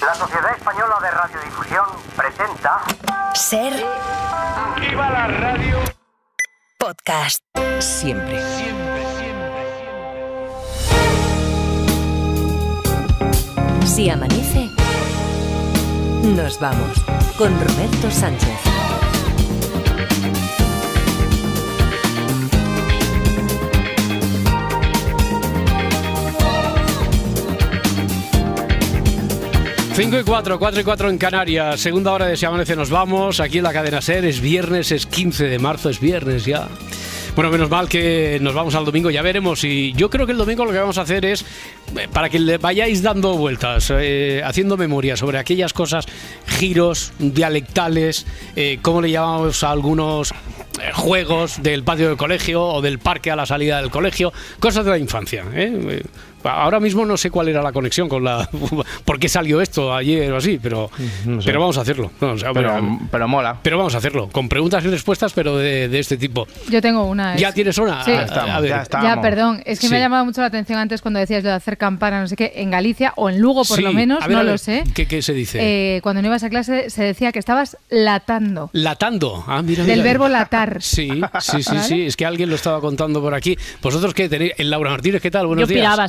La Sociedad Española de Radiodifusión presenta Ser ¡Viva la radio! podcast. Siempre. Si amanece, nos vamos con Roberto Sánchez. Cinco y 4, 4 y 4 en Canarias, segunda hora de Si Amanece nos vamos, aquí en la cadena SER, es viernes, es 15 de marzo, es viernes ya. Bueno, menos mal que nos vamos al domingo, ya veremos. Y yo creo que el domingo lo que vamos a hacer es, eh, para que le vayáis dando vueltas, eh, haciendo memoria sobre aquellas cosas, giros dialectales, eh, cómo le llamamos a algunos eh, juegos del patio del colegio o del parque a la salida del colegio, cosas de la infancia. ¿Eh? Eh, Ahora mismo no sé cuál era la conexión con la. ¿Por qué salió esto ayer o así? Pero, No sé. pero vamos a hacerlo. No, o sea, Pero, pero, pero mola. pero vamos a hacerlo. Con preguntas y respuestas, pero de, de este tipo. Yo tengo una. ¿Ya es- tienes una? Sí. A- Ya estamos, a ver. ya estamos. Ya, perdón, es que me ha llamado mucho la atención antes cuando decías lo de hacer campana, no sé qué, en Galicia o en Lugo por Sí, lo menos, ver, no ver, lo sé. ¿Qué, qué se dice? Eh, cuando no ibas a clase se decía que estabas latando. Latando. Ah, mira, Del mira. verbo latar. Sí, sí, sí, ¿Vale? sí. Es que alguien lo estaba contando por aquí. ¿Vosotros qué tenéis? El Laura Martínez, ¿qué tal? Yo Buenos días. piraba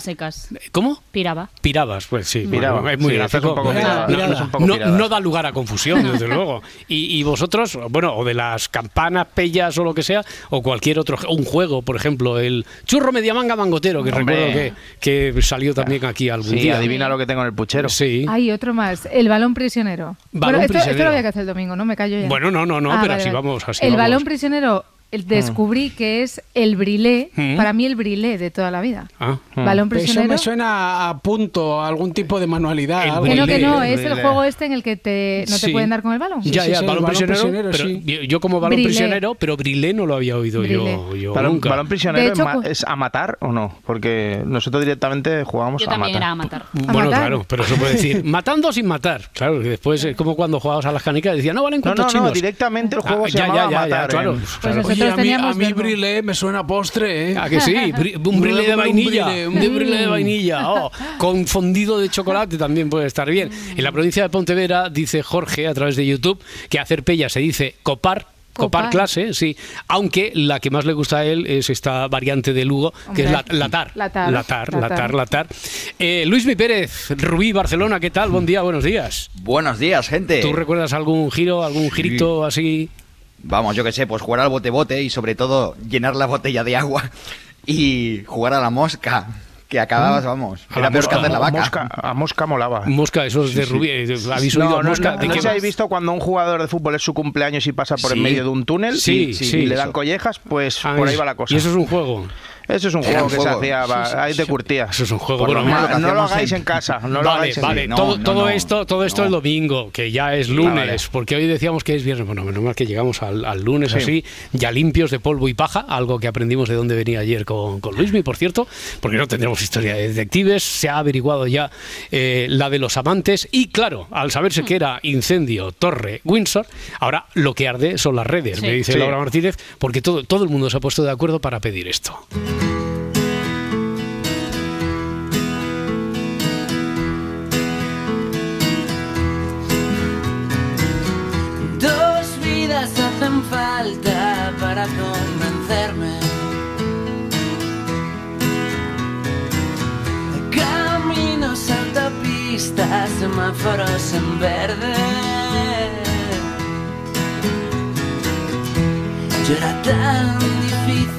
¿Cómo? Piraba. Pirabas, pues sí. Piraba. bueno, es muy Sí, gráfico. estás un poco pirada. No, da lugar a confusión, desde luego. Y, y vosotros, bueno, o de las campanas, pellas o lo que sea, o cualquier otro, un juego, por ejemplo, el churro mediamanga mangotero, que Hombre. recuerdo que, que salió también aquí algún Sí, día. adivina lo que tengo en el puchero. Sí. Hay otro más, el balón prisionero. Balón bueno, esto, esto prisionero. lo había que hacer el domingo, ¿no? Me callo ya. Bueno, no, no, no, Ah, pero vale, así vale. vamos, así El vamos. balón prisionero el- descubrí que es el brilé, Mm. para mí el brilé de toda la vida. Ah. Balón Eso prisionero. me suena a punto, a algún tipo de manualidad. El algo. Que no, que no, es el juego este en el que te, no Sí. te pueden dar con el balón. Ya, sí, ya, sí, balón, balón prisionero, prisionero, pero sí. yo- como balón Brilé. prisionero, pero brilé no lo había oído yo, Brilé. yo Balón, nunca. balón prisionero hecho, es, ma- cu- es a matar o no? Porque nosotros directamente jugábamos Yo a también matar. era a matar. Bueno, matar? claro, pero eso puede decir matando sin matar. Claro, que después es como cuando jugabas a las canicas decían, no valen No, cuántos no, chinos. no, directamente el juego Ah, se ya, llamaba ya, ya, matar. ya, claro. claro. Nosotros Oye, a mí, a mí brilé me suena a postre, ¿eh? Ah, que sí, Bri- un brilé de Un vainilla, brilé, un un brilé de vainilla, oh, con fundido de chocolate también puede estar bien. En la provincia de Pontevedra dice Jorge a través de YouTube que hacer pella se dice copar. Copar, clase, sí. Aunque la que más le gusta a él es esta variante de Lugo, que es la- Hombre. latar. Latar, Latar, latar. latar, latar. Eh, Luis Mi Pérez, Rubí, Barcelona, ¿qué tal? Buen día, buenos días. Buenos días, gente. ¿Tú recuerdas algún giro, algún girito así? Vamos, yo que sé, pues jugar al bote-bote y sobre todo llenar la botella de agua y jugar a la mosca. Que acababas, vamos. A Era la mosca. hacer la vaca. Mosca, a mosca molaba. Mosca, esos de Rubí. eh, ¿Habéis oído No, no, mosca? no, ¿De ¿no qué habéis visto cuando un jugador de fútbol es su cumpleaños y pasa por en Sí. medio de un túnel Sí, y, sí, y le dan eso. collejas? Pues Ah, por ahí es- va la cosa. Y eso es un juego. Eso es un juego que se hacía ahí de curtía. Eso es un juego. Bueno, No, lo no lo hacíamos hagáis en- en casa, no lo vale, hagáis en vale. No, todo no, todo no, esto, todo esto no. el domingo, que ya es lunes, vale. porque hoy decíamos que es viernes. Bueno, menos mal que llegamos al, al lunes Sí. así, ya limpios de polvo y paja, algo que aprendimos de dónde venía ayer con, con Luismi, por cierto, porque no tendremos historia de detectives. Se ha averiguado ya eh, la de los amantes y, claro, al saberse que era incendio Torre Windsor, ahora lo que arde son las redes, Sí. me dice Sí. Laura Martínez, porque todo, todo el mundo se ha puesto de acuerdo para pedir esto. Dos vidas hacen falta para convencerme. Caminos, autopistas, semáforos en verde. Yo era tan difícil,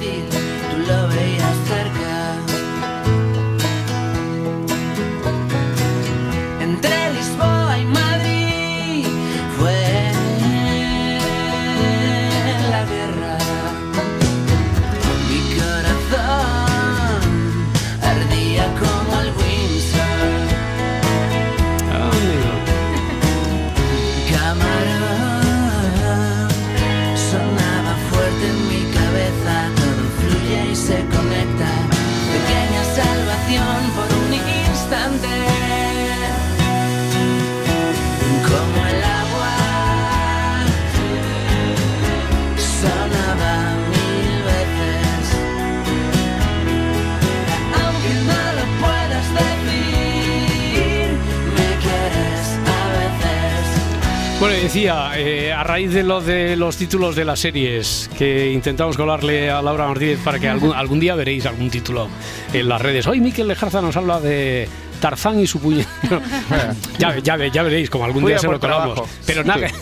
decía, eh, a raíz de los de los títulos de las series que intentamos colarle a Laura Martínez para que algún, algún día veréis algún título en las redes. Hoy Miquel Lejarza nos habla de Tarzán y su puñal. ya, ya, ya veréis, como algún Fui día se lo colamos. trabajo. Pero Sí. nugget,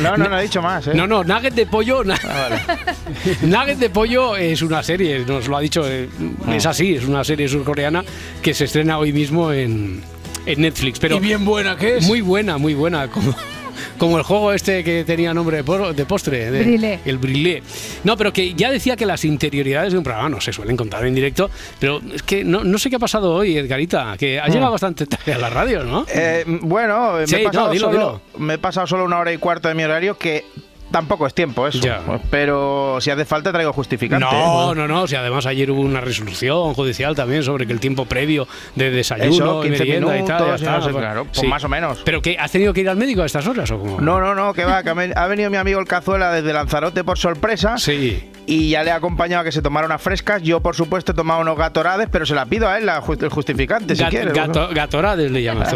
No, no, no he dicho más, ¿eh? no, no, nugget de pollo. Ah, vale. Nugget de Pollo es una serie, nos lo ha dicho, eh, es así, es una serie surcoreana que se estrena hoy mismo en, en Netflix. Pero y bien buena que es. muy buena, muy buena. Como, como el juego este que tenía nombre de, postre. de- Brilé. El brilé. No, pero que ya decía que las interioridades de un programa no se suelen contar en directo. Pero es que no, no sé qué ha pasado hoy, Edgarita, que ha llegado bastante tarde a la radio, ¿no? Eh, bueno, me, he pasado no, dilo, solo, me he pasado solo una hora y cuarto de mi horario que tampoco es tiempo eso. Ya. Pero si hace falta traigo justificante. No, ¿eh? no, no. Si además ayer hubo una resolución judicial también sobre que el tiempo previo de desayuno Eso, y 15 merienda y tal. minutos, está. no sé, claro, pues más o menos. ¿Pero que has tenido que ir al médico a estas horas o cómo? No, no, no, que va, que ha venido mi amigo el Cazuela desde Lanzarote por sorpresa Sí. Y ya le he acompañado a que se tomara unas frescas. Yo, por supuesto, he tomado unos gatorades, pero se la pido a él, la el justificante, si Gat- quiere. gato- gatorades le llamas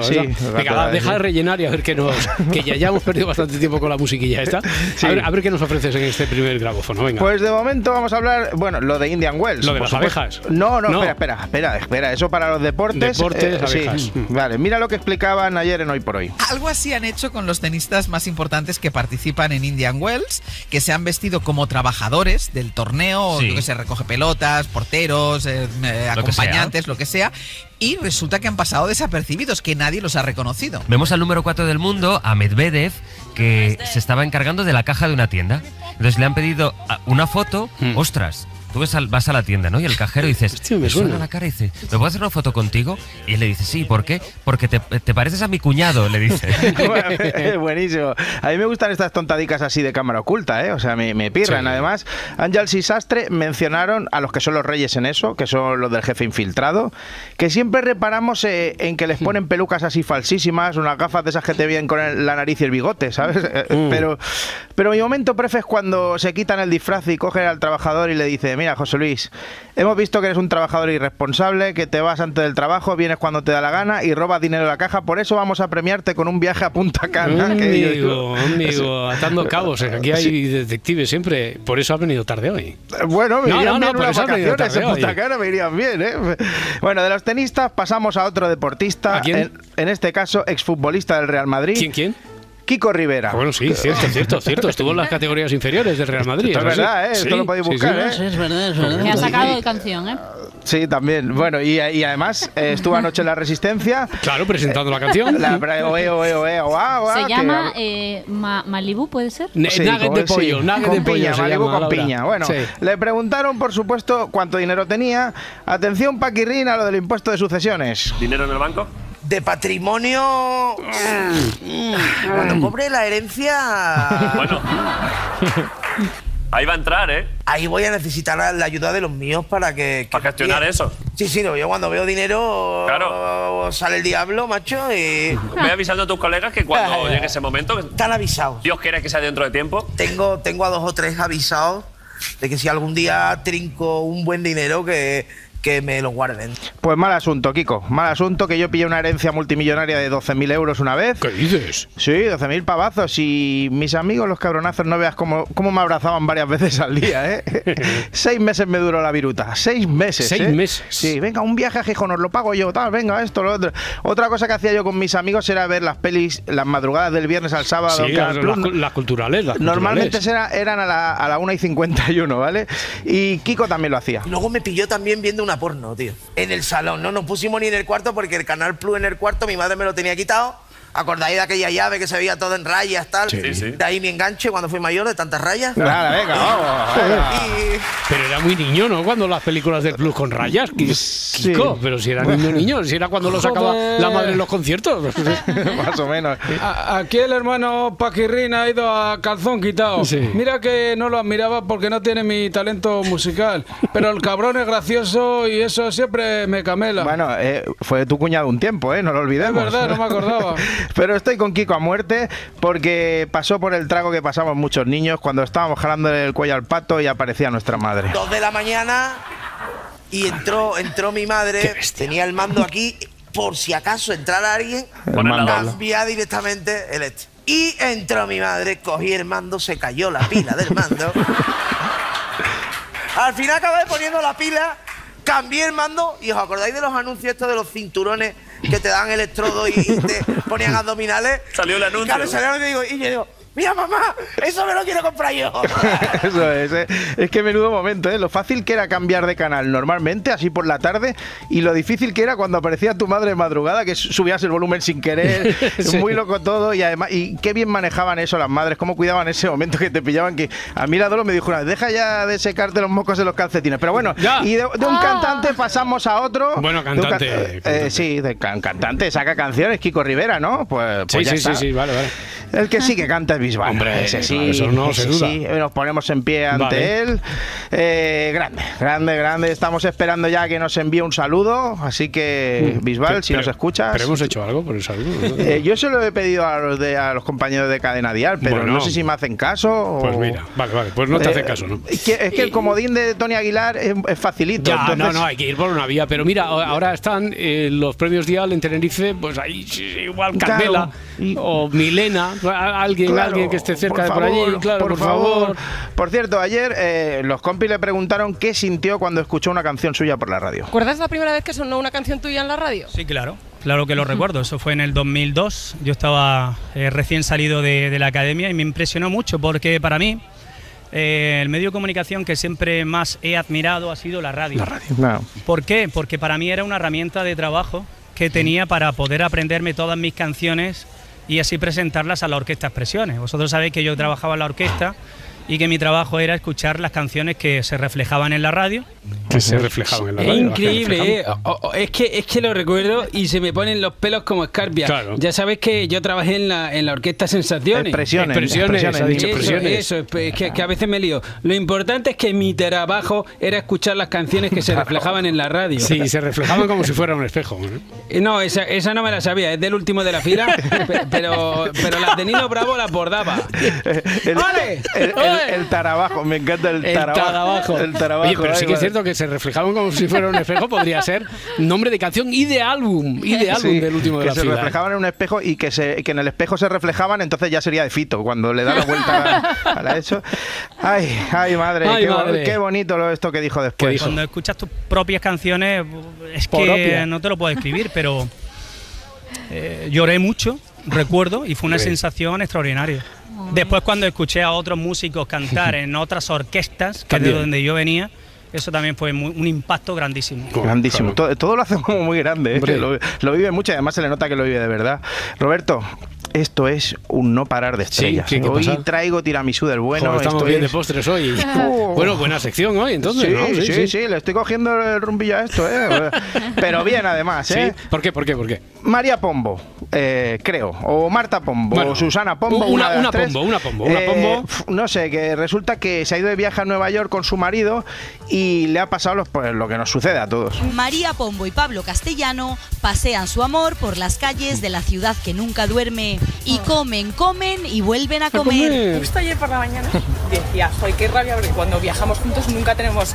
Ah, deja de rellenar y a ver qué nos. que ya, ya hemos perdido bastante tiempo con la musiquilla esta. Sí. A, ver, a ver qué nos ofreces en este primer grabófono. Venga. Pues de momento vamos a hablar, bueno, lo de Indian Wells. Lo de las supuesto. abejas. No, no, No. espera, espera, espera, espera, eso para los deportes. eh, Deportes, sí. abejas. Vale, mira lo que explicaban ayer en Hoy por Hoy. Algo así han hecho con los tenistas más importantes que participan en Indian Wells, que se han vestido como trabajadores del torneo, Sí. lo que se recoge pelotas, porteros, eh, eh, Lo que sea. acompañantes, lo que sea, y resulta que han pasado desapercibidos, que nadie los ha reconocido. Vemos al número 4 del mundo, a Medvedev, que se estaba encargando de la caja de una tienda. Entonces le han pedido una foto, Hmm. ostras. Tú ves al- vas a la tienda, ¿no? Y el cajero dices, Hostia, me suena la cara y dice, ¿me puedo hacer una foto contigo? Y él le dice, sí, ¿por qué? Porque te, te pareces a mi cuñado, le dice. Buenísimo. A mí me gustan estas tontadicas así de cámara oculta, ¿eh? O sea, me, me pirran. Sí. Además, Ángel Sastre mencionaron a los que son los reyes en eso, que son los del jefe infiltrado, que siempre reparamos eh, en que les ponen pelucas así falsísimas, unas gafas de esas que te vienen con el- la nariz y el bigote, ¿sabes? Mm. Pero, pero mi momento prefe es cuando se quitan el disfraz y cogen al trabajador y le dice, mira, José Luis, hemos visto que eres un trabajador irresponsable, que te vas antes del trabajo, vienes cuando te da la gana y robas dinero de la caja, por eso vamos a premiarte con un viaje a Punta Cana. Amigo, amigo, atando cabos. Aquí hay Sí. detectives siempre. Por eso ha venido tarde hoy. Bueno, me No, irían no, no, bien unas vacaciones en Punta. Cana, me irían bien, ¿eh? Bueno, de los tenistas pasamos a otro deportista, ¿A quién? En, en este caso exfutbolista del Real Madrid, ¿Quién, quién? Kiko Rivera. Ah, bueno, sí, cierto, cierto, cierto. Estuvo en las categorías inferiores del Real Madrid. Esto es verdad, ¿eh? Esto Sí, lo podéis buscar, sí. ¿eh? Sí, es verdad, es verdad. Me ha sacado de canción, ¿eh? Sí, también. Bueno, y, y además eh, estuvo anoche en La Resistencia. Claro, presentando la canción. La, oe, oe, oe, oa, oa, Se que- llama eh, Ma- Malibu, ¿puede ser? Ne- Sí, nugget de pollo, sí, nugget con de pollo piña, Malibu llama, con piña. Bueno, Sí. le preguntaron, por supuesto, cuánto dinero tenía. Atención, Paquirrín, a lo del impuesto de sucesiones. ¿Dinero en el banco? De patrimonio. mm, Cuando cobre la herencia. Bueno. Ahí va a entrar, ¿eh? Ahí voy a necesitar la ayuda de los míos para que. que Para gestionar me- eso. Sí, sí, no, yo cuando veo dinero. Claro. Sale el diablo, macho, y. Ve avisando a tus colegas que cuando llegue ese momento, Están avisados. Dios quiera que sea dentro de tiempo. Tengo, tengo a dos o tres avisados de que si algún día trinco un buen dinero, que, que me lo guarden. Pues mal asunto, Kiko. Mal asunto que yo pillé una herencia multimillonaria de 12.000 euros una vez. ¿Qué dices? Sí, 12.000 pavazos. Y mis amigos, los cabronazos, no veas cómo, cómo me abrazaban varias veces al día, ¿eh? Seis meses me duró la viruta. Seis meses. Seis ¿eh? meses. Sí, venga, un viaje a Gijón, os lo pago yo, tal, venga, esto, lo otro. Otra cosa que hacía yo con mis amigos era ver las pelis, las madrugadas del viernes al sábado. Sí, las, Plus. las- las culturales. Las Normalmente culturales. era- eran a la, a la 1 y 51, ¿vale? Y Kiko también lo hacía. Y luego me pilló también viendo una porno, tío. En el salón, no nos pusimos ni en el cuarto porque el Canal Plus en el cuarto mi madre me lo tenía quitado. ¿Acordáis de aquella llave que se veía todo en rayas, tal? Sí, sí. De ahí mi enganche cuando fui mayor de tantas rayas. Claro, venga, vamos. venga. Y Pero era muy niño, ¿no? Cuando las películas del Plus con rayas. Ki- Sí. Kiko, pero si era niño, niño. Si era cuando lo sacaba la madre en los conciertos. Más o menos. A- Aquí el hermano Paquirrín ha ido a calzón quitado. Sí. Mira que no lo admiraba porque no tiene mi talento musical. Pero el cabrón es gracioso y eso siempre me camela. Bueno, eh, fue tu cuñado un tiempo, ¿eh? No lo es olvidemos. verdad, no me acordaba. Pero estoy con Kiko a muerte porque pasó por el trago que pasamos muchos niños cuando estábamos jalándole el cuello al pato y aparecía nuestra madre. dos de la mañana y entró, entró mi madre, tenía el mando aquí, por si acaso entrara alguien, cambiar directamente el este. Y entró mi madre, cogí el mando, se cayó la pila del mando. Al final acabé poniendo la pila, cambié el mando y os acordáis de los anuncios estos de los cinturones que te dan electrodos y, y te ponían abdominales. Salió el anuncio. Claro, salió el anuncio y digo, y yo digo, mira mamá, eso me lo quiero comprar yo. Eso es, eh. es que menudo momento, ¿eh? Lo fácil que era cambiar de canal normalmente, así por la tarde, y lo difícil que era cuando aparecía tu madre de madrugada, que subías el volumen sin querer, Sí. muy loco todo, y además, y qué bien manejaban eso las madres, cómo cuidaban ese momento que te pillaban, que a mí la Dolo me dijo, una vez, deja ya de secarte los mocos de los calcetines. Pero bueno, Ya. y de, de un Ah. cantante pasamos a otro. Bueno, De un eh, cantante. sí, de can- cantante, saca canciones, Kiko Rivera, ¿no? Pues, Sí, pues ya sí, sí, vale, vale. El que sí que canta es Bisbal. Hombre, ese sí, claro, eso no se duda. sí. Nos ponemos en pie ante Vale. él. Eh, grande, grande, grande. Estamos esperando ya que nos envíe un saludo. Así que, Bisbal, Pero- si nos escuchas. Pero hemos hecho algo por el saludo. ¿no? eh, yo se lo he pedido a los, de, a los compañeros de Cadena Dial, pero Bueno. no sé si me hacen caso. o- Pues mira, vale, vale, pues no te Eh, caso, ¿no? Es que, es que el comodín de Tony Aguilar es, es facilito. Ya, no, entonces- no, hay que ir por una vía. Pero mira, ahora están eh, los premios Dial en Tenerife, pues ahí igual Claro. Candela Y- o Milena, alguien, Claro, alguien que esté cerca de por favor, allí, claro, por, favor. Por cierto, ayer eh, los compis le preguntaron qué sintió cuando escuchó una canción suya por la radio. ¿Recuerdas la primera vez que sonó una canción tuya en la radio? Sí, claro. Claro que lo recuerdo. Eso fue en el 2002. Yo estaba eh, recién salido de, de la academia y me impresionó mucho porque para mí eh, el medio de comunicación que siempre más he admirado ha sido la radio. No. ¿Por qué? Porque para mí era una herramienta de trabajo que tenía para poder aprenderme todas mis canciones y así presentarlas a la Orquesta Expresiones. Vosotros sabéis que yo trabajaba en la orquesta y que mi trabajo era escuchar las canciones que se reflejaban en la radio. Que se reflejaban en la Es radio. increíble, ¿eh? O- o- es, que, es que lo recuerdo y se me ponen los pelos como escarpia. Claro. Ya sabes que yo trabajé en la, en la orquesta Sensaciones. Expresiones, Expresiones, expresiones, Eso, expresiones. eso, es es que, que a veces me lío. Lo importante es que mi trabajo era escuchar las canciones que se reflejaban en la radio. Sí, se reflejaban como si fuera un espejo. ¿eh? Eh, No, esa, esa no me la sabía, es del último de la fila, pe- pero, pero las de Nino Bravo las bordaba. El, ¡Ole! El- tarabajo, me encanta el El tarabajo. El tarabajo, Oye, pero sí que es cierto que se reflejaban como si fuera un espejo, podría ser nombre de canción y de álbum, y de álbum Sí, del último de que la se fila. ¿eh? reflejaban en un espejo y que, se, que en el espejo se reflejaban, entonces ya sería de Fito, cuando le da la vuelta a la eso. Ay, ay, madre, Ay, qué, bo- madre. qué bonito lo esto que dijo después. Cuando escuchas tus propias canciones, es que Propia. no te lo puedo escribir, pero eh, lloré mucho, recuerdo, y fue una sensación extraordinaria. Después cuando escuché a otros músicos cantar en otras orquestas, que es de donde yo venía, eso también fue muy- un impacto grandísimo. Grandísimo. Claro. Todo, todo lo hace como muy grande. ¿eh? Lo, lo vive mucho y además se le nota que lo vive de verdad. Roberto, esto es un no parar de estrellas. sí, ¿qué hoy pasa? traigo tiramisú del bueno. Joder, estamos esto bien de es- postres hoy. Oh. Bueno, buena sección hoy, entonces, sí, ¿no? sí, sí, le estoy cogiendo el rumbillo a esto, ¿eh? Pero bien, además, ¿eh? Sí. ¿Por qué? ¿Por qué? ¿Por qué? María Pombo, eh, creo, o Marta Pombo, Bueno, o Susana Pombo, una- una, de las una tres. Pombo, una Pombo, una Pombo. pf, No sé, que resulta que se ha ido de viaje a Nueva York con su marido y le ha pasado pues, lo que nos sucede a todos. María Pombo y Pablo Castellano pasean su amor por las calles de la ciudad que nunca duerme y comen, comen y vuelven a comer. Justo ayer por la mañana decía, joder, qué rabia, porque cuando viajamos juntos nunca tenemos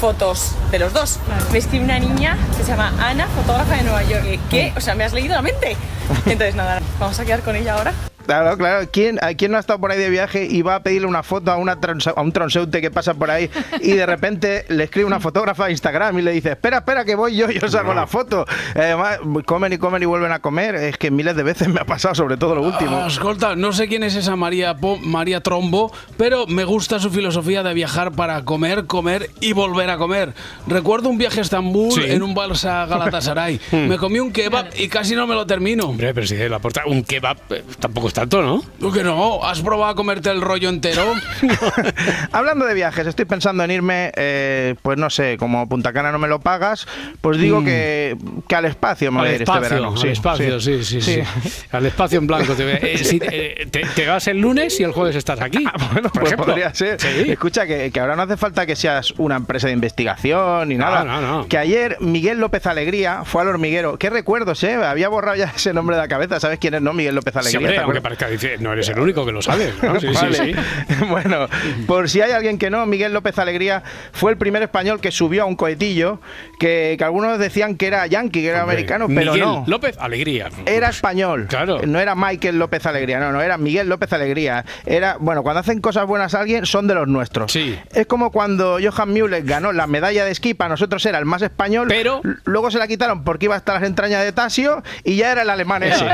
fotos de los dos. Me escribe una niña que se llama Ana, fotógrafa de Nueva York. Y, ¿Qué? O sea, me has leído la mente. Entonces, nada, vamos a quedar con ella ahora. Claro, claro. ¿Quién, a ¿Quién no ha estado por ahí de viaje y va a pedirle una foto a, una a un transeúnte que pasa por ahí y de repente le escribe una fotógrafa a Instagram y le dice, espera, espera, que voy yo, yo saco la foto? Además, comen y comen y vuelven a comer. Es que miles de veces me ha pasado, sobre todo lo último. Ah, escolta, no sé quién es esa María, Po- María Trombo, pero me gusta su filosofía de viajar para comer, comer y volver a comer. Recuerdo un viaje a Estambul Sí. en un Balsa Galatasaray. Hmm. me comí un kebab y casi no me lo termino. Hombre, pero si la porta un kebab eh, tampoco es tanto, ¿no? ¿Tú que no? ¿Has probado a comerte el rollo entero? Hablando de viajes, estoy pensando en irme, eh, pues no sé, como Punta Cana no me lo pagas, pues digo Mm. que, que al espacio me voy Al a ir este espacio, verano. al espacio, sí, sí, sí. Al espacio en blanco. Te, eh, si- eh, te- te vas el lunes y el jueves estás aquí. Bueno, por pues ejemplo. podría ser. Sí. Escucha, que, que ahora no hace falta que seas una empresa de investigación ni nada. no, no. Que ayer Miguel López Alegría fue al hormiguero. ¿Qué recuerdos, eh? Había borrado ya ese nombre de la cabeza. ¿Sabes quién es, no? Miguel López Sí, Alegría. hombre, ¿te aunque parezca, dice, no eres el único que lo sabe. ¿no? Sí, sí, Vale. sí. Bueno, por si hay alguien que no, Miguel López Alegría fue el primer español que subió a un cohetillo que, que algunos decían que era yankee, que era americano, pero Miguel no. López, alegría. Era español. Claro. No era Michael López Alegría, no, no, era Miguel López Alegría. Era, bueno, cuando hacen cosas buenas a alguien, son de los nuestros. Sí. Es como cuando Johan Müller ganó la medalla de esquí, para nosotros era el más español, Pero- luego se la quitaron porque iba hasta las entrañas de Tasio y ya era el alemán ese.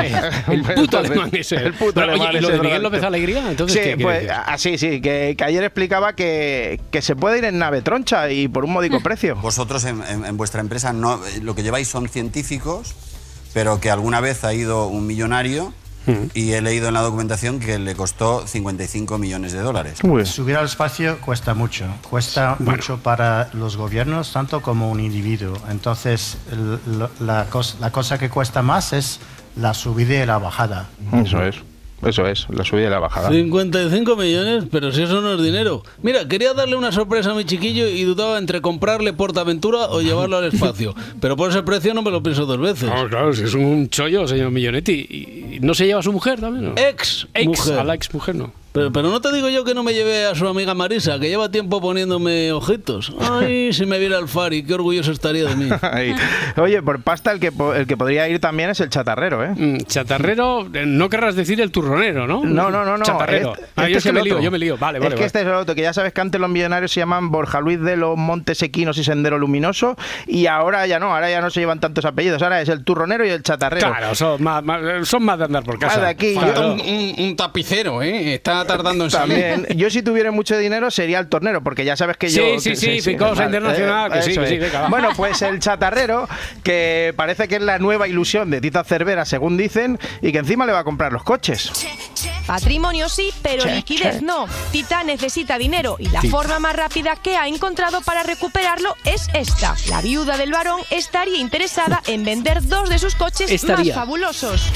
El puto alemán ese. El puto Bueno, oye, ¿y lo de Miguel. López Alegría? Entonces, sí, ¿qué pues decir? así, sí, que, que ayer explicaba que, que se puede ir en nave troncha y por un módico precio. Vosotros en, en- en vuestra empresa no, eh, lo que lleváis son científicos, pero que alguna vez ha ido un millonario y he leído en la documentación que le costó 55 millones de dólares. Subir al espacio cuesta mucho, cuesta mucho para los gobiernos tanto como un individuo. Entonces, lo- la, cos- la cosa que cuesta más es la subida y la bajada. Eso es, eso es, la subida y la bajada. 55 millones, pero si eso no es dinero. Mira, quería darle una sorpresa a mi chiquillo y dudaba entre comprarle Portaventura o llevarlo al espacio. Pero por ese precio no me lo pienso dos veces. No, claro, si es un chollo, señor Millonetti. ¿Y no se lleva a su mujer también? ¿no? Ex, Ex, mujer. a la ex mujer no. Pero, pero no te digo yo que no me lleve a su amiga Marisa, que lleva tiempo poniéndome ojitos. Ay, si me viera el Fari, qué orgulloso estaría de mí. Oye, por pasta el que, el que podría ir también es el chatarrero, ¿eh? Mm, Chatarrero, eh, no querrás decir el turronero, ¿no? No, no, no, no. Chatarrero. Este- Ah, este yo es es que me lío, yo me lío. Vale, es vale. que vale. este es el otro, que ya sabes que antes los millonarios se llaman Borja Luis de los Montes Equinos y Sendero Luminoso y ahora ya no, ahora ya no se llevan tantos apellidos, ahora es el turronero y el chatarrero. Claro, son más, más- son más de andar por casa. Aquí, Claro. yo- Un, un- un tapicero, ¿eh? Está tardando en salir. También, yo si tuviera mucho dinero sería el tornero, porque ya sabes que Sí, yo... sí, que- sí, Ficosa Internacional, que sí, que sí. Bueno, pues el chatarrero, que parece que es la nueva ilusión de Tita Cervera, según dicen, y que encima le va a comprar los coches. Patrimonio sí, pero Che, liquidez che. no. Tita necesita dinero y la Sí. forma más rápida que ha encontrado para recuperarlo es esta. La viuda del varón estaría interesada en vender dos de sus coches Estaría. más fabulosos.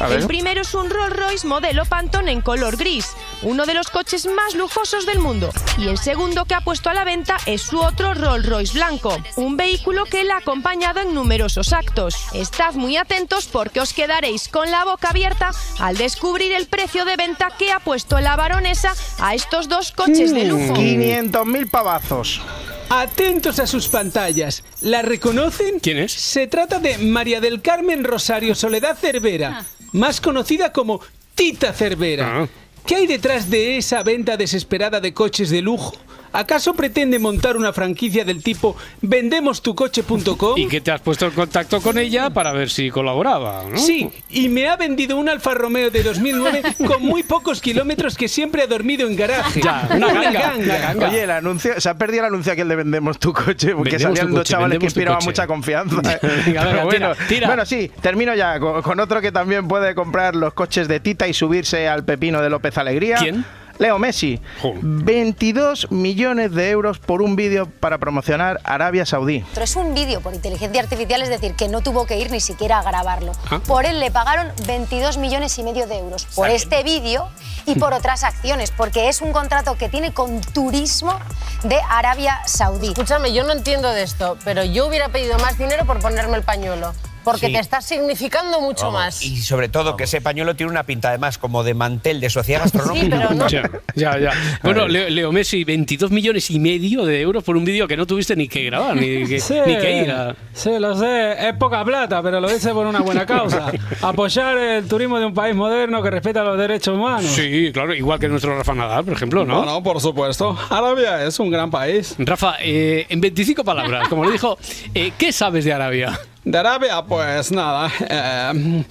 A ver. El primero es un Rolls Royce modelo Pantone en color gris, uno de los coches más lujosos del mundo. Y el segundo que ha puesto a la venta es su otro Rolls Royce blanco, un vehículo que le ha acompañado en numerosos actos. Estad muy atentos porque os quedaréis con la boca abierta al descubrir el precio de venta que ha puesto la baronesa a estos dos coches de lujo. 500.000 pavazos. Atentos a sus pantallas. ¿La reconocen? ¿Quién es? Se trata de María del Carmen Rosario Soledad Cervera, más conocida como Tita Cervera. Ah. ¿Qué hay detrás de esa venta desesperada de coches de lujo? ¿Acaso pretende montar una franquicia del tipo vendemostucoche.com? Y que te has puesto en contacto con ella para ver si colaboraba, ¿no? Sí, y me ha vendido un Alfa Romeo de 2009 con muy pocos kilómetros que siempre ha dormido en garaje. Ya, una ganga, una ganga. Oye, el anuncio, se ha perdido el anuncio aquel de vendemos tu coche, porque Vendemos salían dos coche, chavales que inspiraban mucha confianza. Venga, venga, bueno, tira, tira. bueno, sí, termino ya con, con otro que también puede comprar los coches de Tita y subirse al pepino de López Alegría. ¿Quién? Leo Messi, 22 millones de euros por un vídeo para promocionar Arabia Saudí. Pero es un vídeo por inteligencia artificial, es decir, que no tuvo que ir ni siquiera a grabarlo. Ah. Por él le pagaron 22 millones y medio de euros por este vídeo y por otras acciones, porque es un contrato que tiene con turismo de Arabia Saudí. Escúchame, yo no entiendo de esto, pero yo hubiera pedido más dinero por ponerme el pañuelo. Porque Sí. te estás significando mucho Vamos, más. Y sobre todo que ese pañuelo tiene una pinta además como de mantel de sociedad gastronómica. Sí, pero no. Ya, ya, ya. Bueno, Leo, Leo Messi, 22 millones y medio de euros por un vídeo que no tuviste ni que grabar, ni que, Sí, ni que ir a... sí, lo sé, es poca plata, pero lo hice por una buena causa. Apoyar el turismo de un país moderno que respeta los derechos humanos. Sí, claro, igual que nuestro Rafa Nadal, por ejemplo, ¿no? No, no, por supuesto. Arabia es un gran país. Rafa, eh, en 25 palabras, como le dijo, eh, ¿qué sabes de Arabia? De Arabia, pues nada, eh,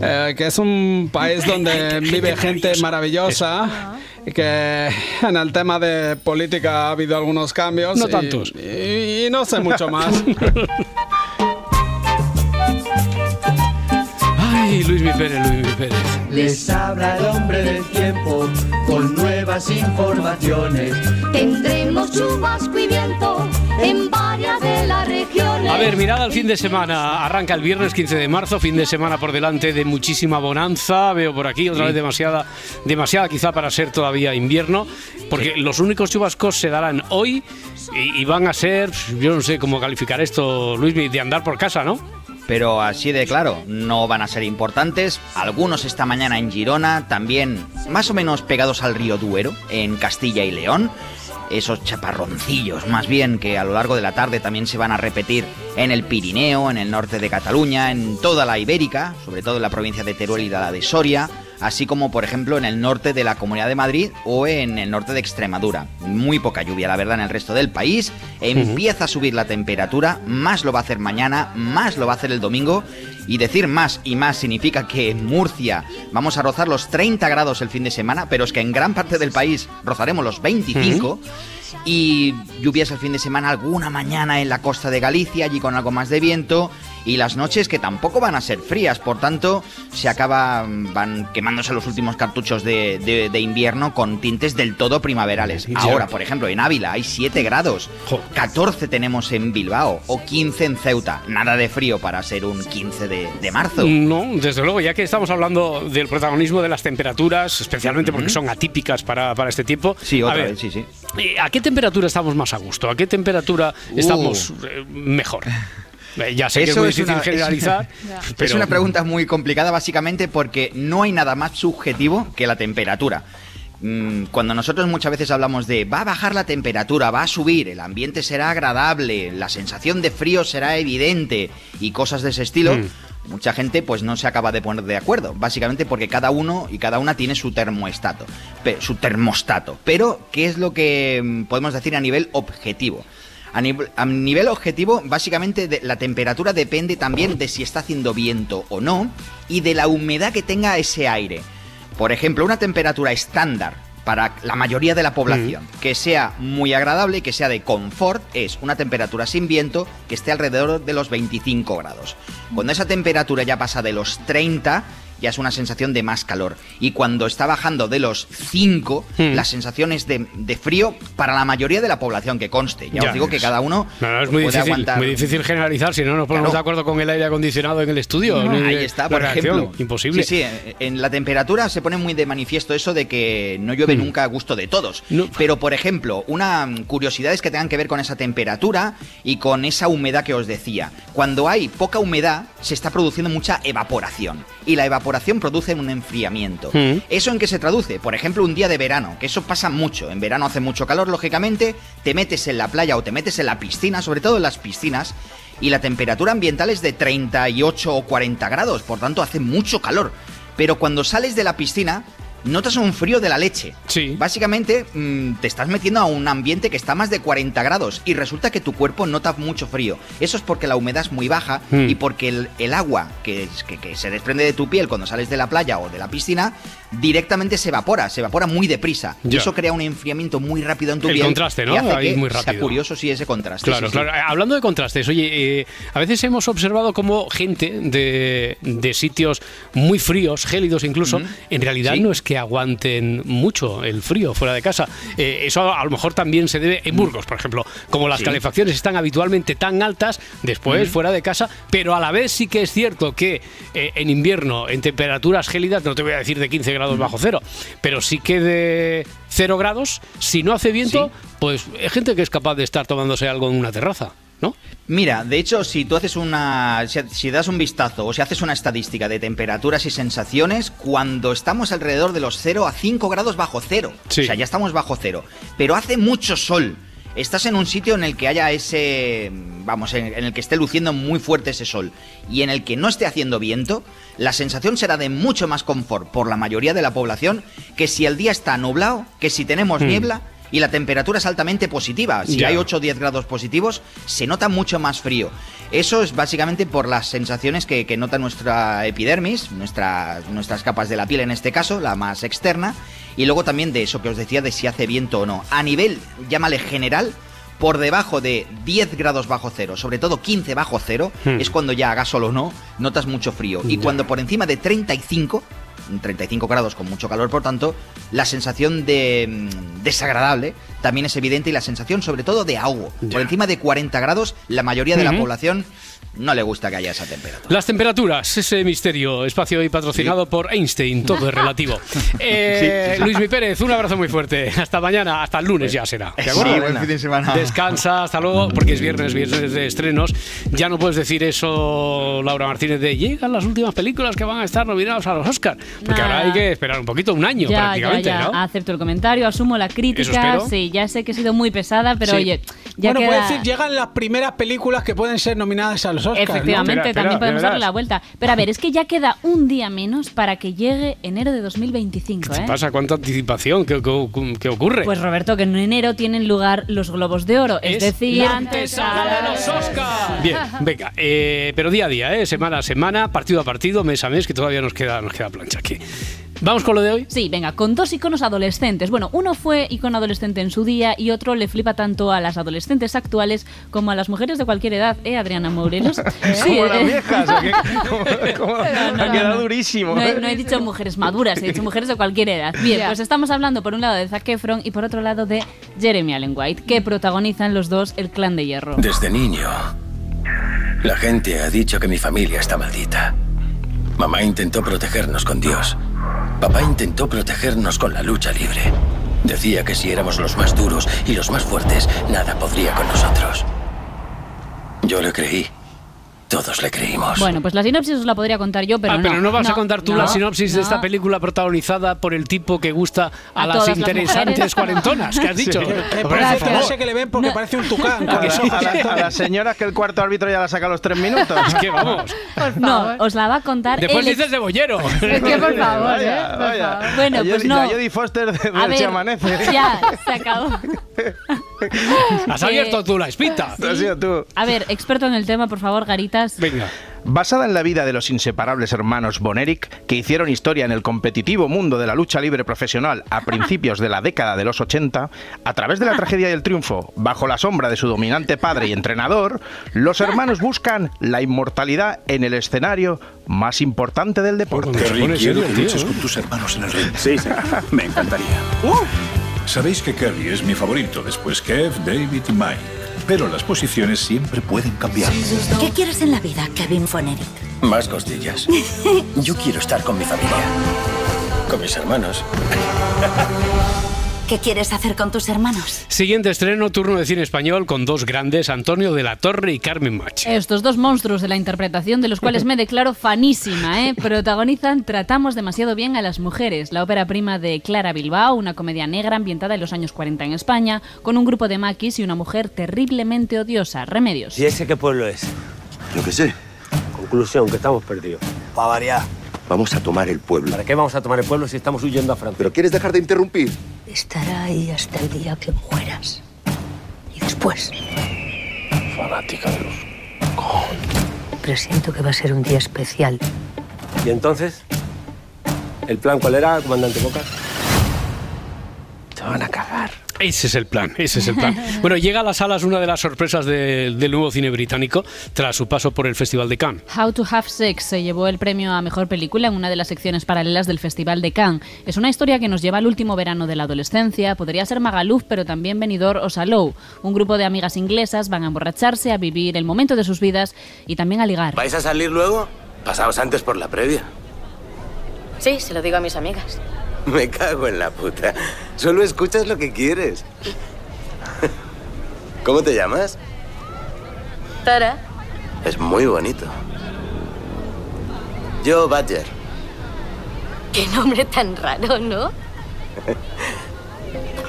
eh, que es un país donde vive gente maravillosa, que en el tema de política ha habido algunos cambios. No y- tantos. Y, y no sé mucho más. Ay, Luis Mi Pérez, Luis Mi Pérez. Les habla el hombre del tiempo con nuevas informaciones. Tendremos chubasco y viento ver, mirada al fin de semana. Arranca el viernes 15 de marzo, fin de semana por delante de muchísima bonanza. Veo por aquí otra vez demasiada, demasiada quizá para ser todavía invierno, porque los únicos chubascos se darán hoy y, y van a ser, yo no sé cómo calificar esto, Luis, de andar por casa, ¿no? pero así de claro, no van a ser importantes. Algunos esta mañana en Girona, también más o menos pegados al río Duero, en Castilla y León. Esos chaparroncillos, más bien, que a lo largo de la tarde también se van a repetir en el Pirineo, en el norte de Cataluña, en toda la Ibérica, sobre todo en la provincia de Teruel y la de Soria, así como por ejemplo en el norte de la Comunidad de Madrid o en el norte de Extremadura. Muy poca lluvia, la verdad, en el resto del país. Empieza a subir la temperatura, más lo va a hacer mañana, más lo va a hacer el domingo. Y decir más y más significa que en Murcia vamos a rozar los 30 grados el fin de semana, pero es que en gran parte del país rozaremos los 25. Y lluvias el fin de semana, alguna mañana en la costa de Galicia, allí con algo más de viento. Y las noches que tampoco van a ser frías, por tanto, se acaba, van quemándose los últimos cartuchos de, de- de invierno con tintes del todo primaverales. Ahora, por ejemplo, en Ávila hay 7 grados, 14 tenemos en Bilbao o 15 en Ceuta. Nada de frío para ser un 15 de, de marzo. No, desde luego, ya que estamos hablando del protagonismo de las temperaturas, especialmente porque son atípicas para, para este tiempo. Sí, otra a ver, vez, sí, sí. eh, ¿A qué temperatura estamos más a gusto? ¿A qué temperatura estamos eh, mejor? Eh, Ya sé que es Eso muy es difícil una- generalizar. Es pero- una pregunta muy complicada básicamente porque no hay nada más subjetivo que la temperatura. Mm, Cuando nosotros muchas veces hablamos de va a bajar la temperatura, va a subir, el ambiente será agradable, la sensación de frío será evidente y cosas de ese estilo, Mm. mucha gente pues no se acaba de poner de acuerdo, básicamente porque cada uno y cada una tiene su termostato, su termostato. Pero ¿qué es lo que mm, podemos decir a nivel objetivo? A, nivel- a nivel objetivo, básicamente de- la temperatura depende también de si está haciendo viento o no y de la humedad que tenga ese aire. Por ejemplo, una temperatura estándar para la mayoría de la población, que sea muy agradable y que sea de confort, es una temperatura sin viento que esté alrededor de los 25 grados. Cuando esa temperatura ya pasa de los 30, ya es una sensación de más calor. Y cuando está bajando de los 5, Mm. la sensación es de, de frío para la mayoría de la población que conste. Ya, Ya os digo que cada uno No, no, es muy puede difícil, aguantar. muy difícil generalizar, si no nos ponemos Claro. de acuerdo con el aire acondicionado en el estudio. No, ahí está, por reacción. ejemplo. Imposible. Sí, sí, en- la temperatura se pone muy de manifiesto eso de que no llueve Mm. nunca a gusto de todos. Pero, por ejemplo, una curiosidad es que tengan que ver con esa temperatura y con esa humedad que os decía. Cuando hay poca humedad, se está produciendo mucha evaporación. Y la evaporación produce un enfriamiento. Mm. ¿Eso en qué se traduce? Por ejemplo, un día de verano, que eso pasa mucho. En verano hace mucho calor, lógicamente, te metes en la playa o te metes en la piscina, sobre todo en las piscinas, y la temperatura ambiental es de 38 o 40 grados, por tanto hace mucho calor. Pero cuando sales de la piscina, notas un frío de la leche. Sí. Básicamente mm, te estás metiendo a un ambiente que está a más de 40 grados y resulta que tu cuerpo nota mucho frío. Eso es porque la humedad es muy baja Mm. y porque el, el agua que, es- que- que se desprende de tu piel cuando sales de la playa o de la piscina directamente se evapora, se evapora muy deprisa. Y Ya. eso crea un enfriamiento muy rápido en tu El piel. contraste, ¿no? Y hace Ahí que muy sea rápido. curioso sí ese contraste. Claro, sí, sí. claro. Eh, Hablando de contrastes, oye, eh, a veces hemos observado como gente de, de sitios muy fríos, gélidos incluso, en realidad Sí. no es que aguanten mucho el frío fuera de casa. Eh, eso a lo mejor también se debe en Burgos, por ejemplo. Como las Sí. calefacciones están habitualmente tan altas, después Mm. fuera de casa, pero a la vez sí que es cierto que eh, en invierno, en temperaturas gélidas, no te voy a decir de 15 grados bajo cero, pero sí que de 0 grados, si no hace viento, pues hay gente que es capaz de estar tomándose algo en una terraza, ¿no? Mira, de hecho, si tú haces una. Si, das un vistazo o si haces una estadística de temperaturas y sensaciones, cuando estamos alrededor de los 0 a 5 grados bajo cero. Sí. O sea, ya estamos bajo cero. Pero hace mucho sol. Estás en un sitio en el que haya ese. Vamos, en, en el que esté luciendo muy fuerte ese sol. Y en el que no esté haciendo viento, la sensación será de mucho más confort por la mayoría de la población que si el día está nublado, que si tenemos Hmm. niebla y la temperatura es altamente positiva. Si hay 8 o 10 grados positivos, se nota mucho más frío. Eso es básicamente por las sensaciones que, que nota nuestra epidermis, nuestra- nuestras capas de la piel en este caso, la más externa, y luego también de eso que os decía de si hace viento o no. A nivel, llámale general, por debajo de 10 grados bajo cero, sobre todo 15 bajo cero, Hmm. es cuando ya haga sol o no, notas mucho frío. Y cuando por encima de 35, 35 grados con mucho calor, por tanto, la sensación de mm, desagradable también es evidente y la sensación sobre todo de ahogo. Por encima de 40 grados, la mayoría de la población no le gusta que haya esa temperatura. Las temperaturas, ese misterio, espacio hoy patrocinado por Einstein, todo es relativo. Eh, Sí. Luis Mi Pérez, un abrazo muy fuerte. Hasta mañana, hasta el lunes ya será. ¿De Sí, acuerdo? buen fin de semana. Descansa, hasta luego, porque es viernes, viernes de estrenos. Ya no puedes decir eso, Laura Martínez, de llegan las últimas películas que van a estar nominadas a los Oscar. Porque Nada. ahora hay que esperar un poquito, un año Ya, ya, prácticamente, ya. ¿no? Acepto el comentario, asumo la crítica. Sí, ya sé que he sido muy pesada, pero Sí. oye, ya bueno, queda... puedes decir, llegan las primeras películas que pueden ser nominadas a los Oscars. ¿no? Efectivamente, también podemos darle la vuelta. Pero a ver, es que ya queda un día menos para que llegue enero de 2025, ¿Qué ¿eh? pasa? ¿Cuánta anticipación? ¿Qué, qué- qué ocurre? Pues Roberto, que en enero tienen lugar los Globos de Oro, es, Es decir, la antesala de los Oscars. Bien, venga, eh, pero día a día, eh, semana a semana, partido a partido, mes a mes, que todavía nos queda, nos queda plancha aquí. ¿Vamos con lo de hoy? Sí, venga, con dos iconos adolescentes. Bueno, uno fue icono adolescente en su día y otro le flipa tanto a las adolescentes actuales como a las mujeres de cualquier edad, ¿eh, Adriana Morelos? Como las eh. viejas, ¿o qué? Como- como- Pero no, ha quedado no. durísimo. No he, ¿eh? dicho mujeres maduras, he dicho mujeres de cualquier edad. Bien, Ya. pues estamos hablando por un lado de Zac Efron y por otro lado de Jeremy Allen White, que protagonizan los dos el Clan de Hierro. Desde niño, la gente ha dicho que mi familia está maldita. Mamá intentó protegernos con Dios. Papá intentó protegernos con la lucha libre. Decía que si éramos los más duros y los más fuertes, nada podría con nosotros. Yo le creí. Todos le creímos. Bueno, pues la sinopsis os la podría contar yo, pero ah, no. pero no vas a contar tú no, la sinopsis de no. esta película protagonizada por el tipo que gusta a, A las las interesantes mujeres. cuarentonas que has Sí. dicho. Eh, Parece por que no sé que le ven porque parece un tucán. A, con los la- ojos. a la- a las señoras que el cuarto árbitro ya la saca a los tres minutos. Es que vamos. No, os la va a contar Después el dices de bollero. Es que por favor, Vaya, ¿eh? Por vaya. favor. Bueno, pues no. La Jodie Foster de, A del ver, Se Amanece. ya, se acabó. Has abierto tú la espita. Has sido tú. A ver, experto en el tema, por favor, Garitas. Venga. Basada en la vida de los inseparables hermanos Boneric, que hicieron historia en el competitivo mundo de la lucha libre profesional a principios de la década de los 80, a través de la tragedia y el triunfo, bajo la sombra de su dominante padre y entrenador, los hermanos buscan la inmortalidad en el escenario más importante del deporte. Kerry, quiero que luches con tus hermanos en el ring. Sí, me encantaría. Sabéis que Kerry es mi favorito, después Kev, David y Mike. Pero las posiciones siempre pueden cambiar. ¿Qué quieres en la vida, Kevin Fonerick? Más costillas. Yo quiero estar con mi familia. Con mis hermanos. ¿Qué quieres hacer con tus hermanos? Siguiente estreno, turno de cine español con dos grandes, Antonio de la Torre y Carmen Mach. Estos dos monstruos de la interpretación, de los cuales me declaro fanísima, ¿eh? protagonizan Tratamos demasiado bien a las mujeres, la ópera prima de Clara Bilbao, una comedia negra ambientada en los años 40 en España, con un grupo de maquis y una mujer terriblemente odiosa. Remedios. ¿Y ese qué pueblo es? Yo qué sé. Conclusión, que estamos perdidos. Para variar. Vamos a tomar el pueblo. ¿Para qué vamos a tomar el pueblo si estamos huyendo a Francia? ¿Pero quieres dejar de interrumpir? Estará ahí hasta el día que mueras. Y después. Fanática de los... Presiento que va a ser un día especial. ¿Y entonces? ¿El plan cuál era, comandante Boca? Te van a cagar. Ese es el plan, ese es el plan. Bueno, llega a las salas una de las sorpresas de- del nuevo cine británico tras su paso por el Festival de Cannes. How to Have Sex se llevó el premio a mejor película en una de las secciones paralelas del Festival de Cannes. Es una historia que nos lleva al último verano de la adolescencia. Podría ser Magaluf, pero también Benidorm o Salou. Un grupo de amigas inglesas van a emborracharse, a vivir el momento de sus vidas y también a ligar. ¿Vais a salir luego? Pasaos antes por la previa. Sí, se lo digo a mis amigas. Me cago en la puta. Solo escuchas lo que quieres. ¿Cómo te llamas? Tara, Es muy bonito. Yo, Badger. qué nombre tan raro, ¿no?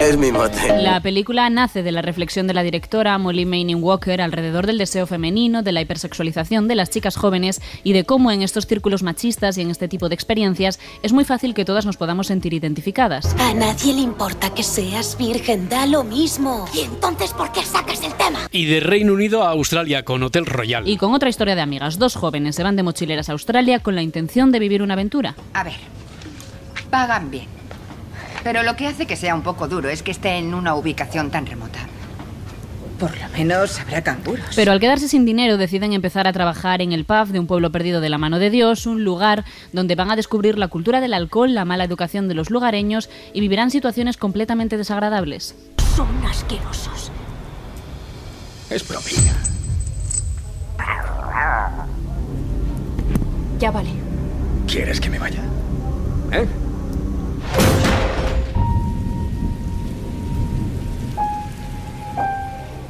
Es mi mote. La película nace de la reflexión de la directora Molly Manning Walker alrededor del deseo femenino, de la hipersexualización de las chicas jóvenes y de cómo en estos círculos machistas y en este tipo de experiencias es muy fácil que todas nos podamos sentir identificadas. A nadie le importa que seas virgen, da lo mismo. ¿Y entonces por qué sacas el tema? Y de Reino Unido a Australia con Hotel Royal. Y con otra historia de amigas, dos jóvenes se van de mochileras a Australia con la intención de vivir una aventura. A ver, pagan bien. Pero lo que hace que sea un poco duro es que esté en una ubicación tan remota. Por lo menos habrá canguros. Pero al quedarse sin dinero deciden empezar a trabajar en el pub de un pueblo perdido de la mano de Dios, un lugar donde van a descubrir la cultura del alcohol, la mala educación de los lugareños y vivirán situaciones completamente desagradables. Son asquerosos. Es propina. Ya vale. ¿Quieres que me vaya? ¿Eh?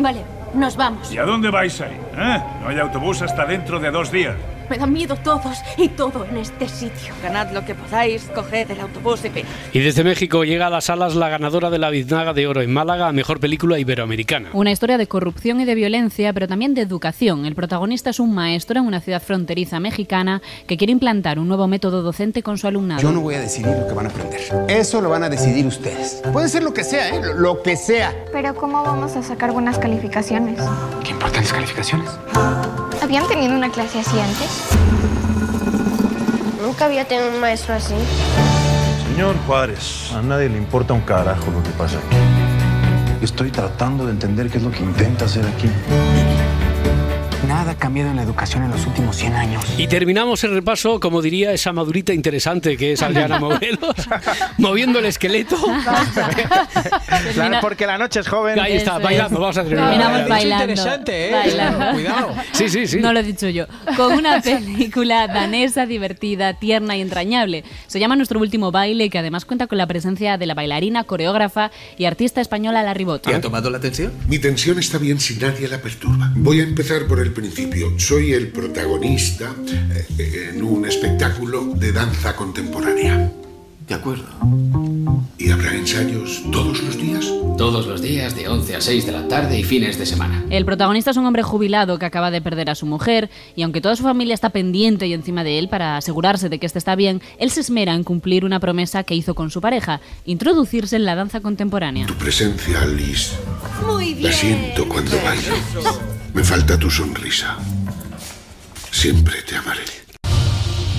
Vale, nos vamos. ¿Y a dónde vais ahí? ¿Eh? No hay autobús hasta dentro de dos días. Me dan miedo todos y todo en este sitio. Ganad lo que podáis, coged el autobús y ve. Y desde México llega a las salas la ganadora de la Biznaga de Oro en Málaga a Mejor Película Iberoamericana. Una historia de corrupción y de violencia, pero también de educación. El protagonista es un maestro en una ciudad fronteriza mexicana que quiere implantar un nuevo método docente con su alumnado. Yo no voy a decidir lo que van a aprender. Eso lo van a decidir ustedes. Puede ser lo que sea, ¿eh? Lo- Lo que sea. Pero ¿cómo vamos a sacar buenas calificaciones? ¿Qué importan las calificaciones? ¿Habían tenido una clase así antes? Nunca había tenido un maestro así. Señor Juárez, a nadie le importa un carajo lo que pasa aquí. Estoy tratando de entender qué es lo que intenta hacer aquí. Nada ha cambiado en la educación en los últimos 100 años. Y terminamos el repaso, como diría esa madurita interesante que es Adriana Morelos, moviendo el esqueleto. Claro, porque la noche es joven. Ahí está, bailando, vamos a terminar. Terminamos bailando. interesante, ¿eh? Bailando. Cuidado. Sí, sí, sí. No lo he dicho yo. Con una película danesa, divertida, tierna y entrañable. Se llama Nuestro último baile, que además cuenta con la presencia de la bailarina, coreógrafa y artista española La Ribot. ¿Te ha tomado la tensión? Mi tensión está bien si nadie la perturba. Voy a empezar por el principio. Soy el protagonista eh, en un espectáculo de danza contemporánea. De acuerdo. ¿Y habrá ensayos todos los días? Todos los días, de 11 a 6 de la tarde y fines de semana. El protagonista es un hombre jubilado que acaba de perder a su mujer y aunque toda su familia está pendiente y encima de él para asegurarse de que este está bien, él se esmera en cumplir una promesa que hizo con su pareja, introducirse en la danza contemporánea. Tu presencia, Alice, Muy la siento cuando bailo. Me falta tu sonrisa. Siempre te amaré.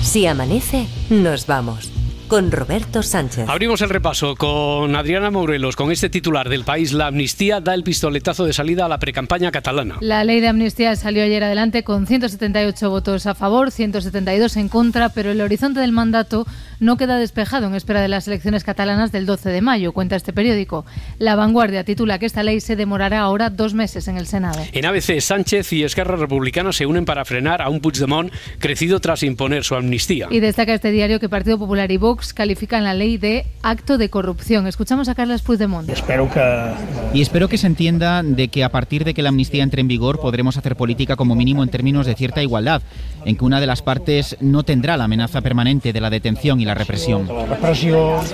Si amanece, nos vamos. Con Roberto Sánchez. Abrimos el repaso con Adriana Morelos, con este titular del país. La amnistía da el pistoletazo de salida a la precampaña catalana. La ley de amnistía salió ayer adelante con 178 votos a favor, 172 en contra, pero el horizonte del mandato no queda despejado en espera de las elecciones catalanas del 12 de mayo, cuenta este periódico. La vanguardia titula que esta ley se demorará ahora dos meses en el Senado. En ABC, Sánchez y Esquerra Republicana se unen para frenar a un Puigdemont crecido tras imponer su amnistía. Y destaca este diario que Partido Popular y Vox califican la ley de acto de corrupción. Escuchamos a Carles Puigdemont. Espero que... Y espero que se entienda de que a partir de que la amnistía entre en vigor podremos hacer política como mínimo en términos de cierta igualdad, en que una de las partes no tendrá la amenaza permanente de la detención y la represión.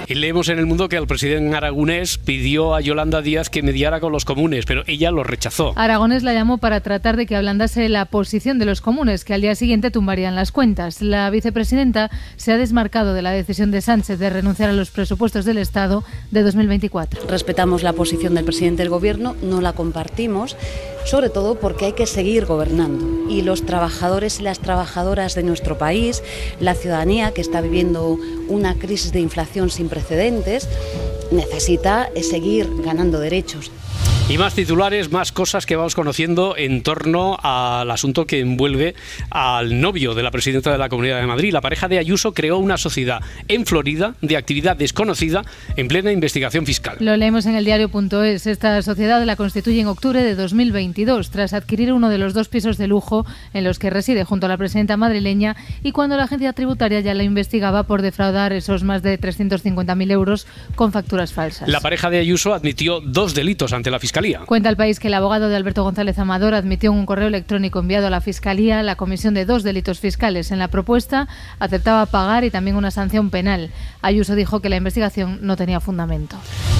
Y leemos en el mundo que el presidente aragonés pidió a Yolanda Díaz que mediara con los comunes, pero ella lo rechazó. Aragonés la llamó para tratar de que ablandase la posición de los comunes, que al día siguiente tumbarían las cuentas. La vicepresidenta se ha desmarcado de la decisión de Sánchez de renunciar a los presupuestos del Estado de 2024. Respetamos la posición del presidente del Gobierno, no la compartimos, sobre todo porque hay que seguir gobernando. Y los trabajadores y las trabajadoras de nuestro país, la ciudadanía que está viviendo una crisis de inflación sin precedentes, necesita seguir ganando derechos. Y más titulares, más cosas que vamos conociendo en torno al asunto que envuelve al novio de la presidenta de la Comunidad de Madrid. La pareja de Ayuso creó una sociedad en Florida de actividad desconocida en plena investigación fiscal. Lo leemos en el diario.es. Esta sociedad la constituye en octubre de 2022, tras adquirir uno de los dos pisos de lujo en los que reside junto a la presidenta madrileña y cuando la agencia tributaria ya la investigaba por defraudar esos más de 350.000 euros con facturas falsas. La pareja de Ayuso admitió dos delitos ante la fiscalía. Cuenta el país que el abogado de Alberto González Amador admitió en un correo electrónico enviado a la Fiscalía la comisión de dos delitos fiscales. En la propuesta aceptaba pagar y también una sanción penal. Ayuso dijo que la investigación no tenía fundamento.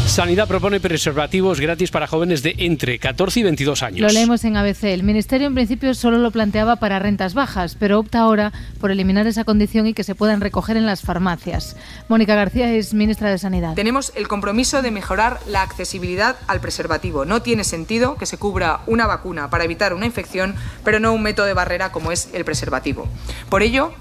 Sanidad propone preservativos gratis para jóvenes de entre 14 y 22 años. Lo leemos en ABC. El Ministerio en principio solo lo planteaba para rentas bajas, pero opta ahora por eliminar esa condición y que se puedan recoger en las farmacias. Mónica García es ministra de Sanidad. Tenemos el compromiso de mejorar la accesibilidad al preservativo. No tiene sentido que se cubra una vacuna para evitar una infección, pero no un método de barrera como es el preservativo. Por ello,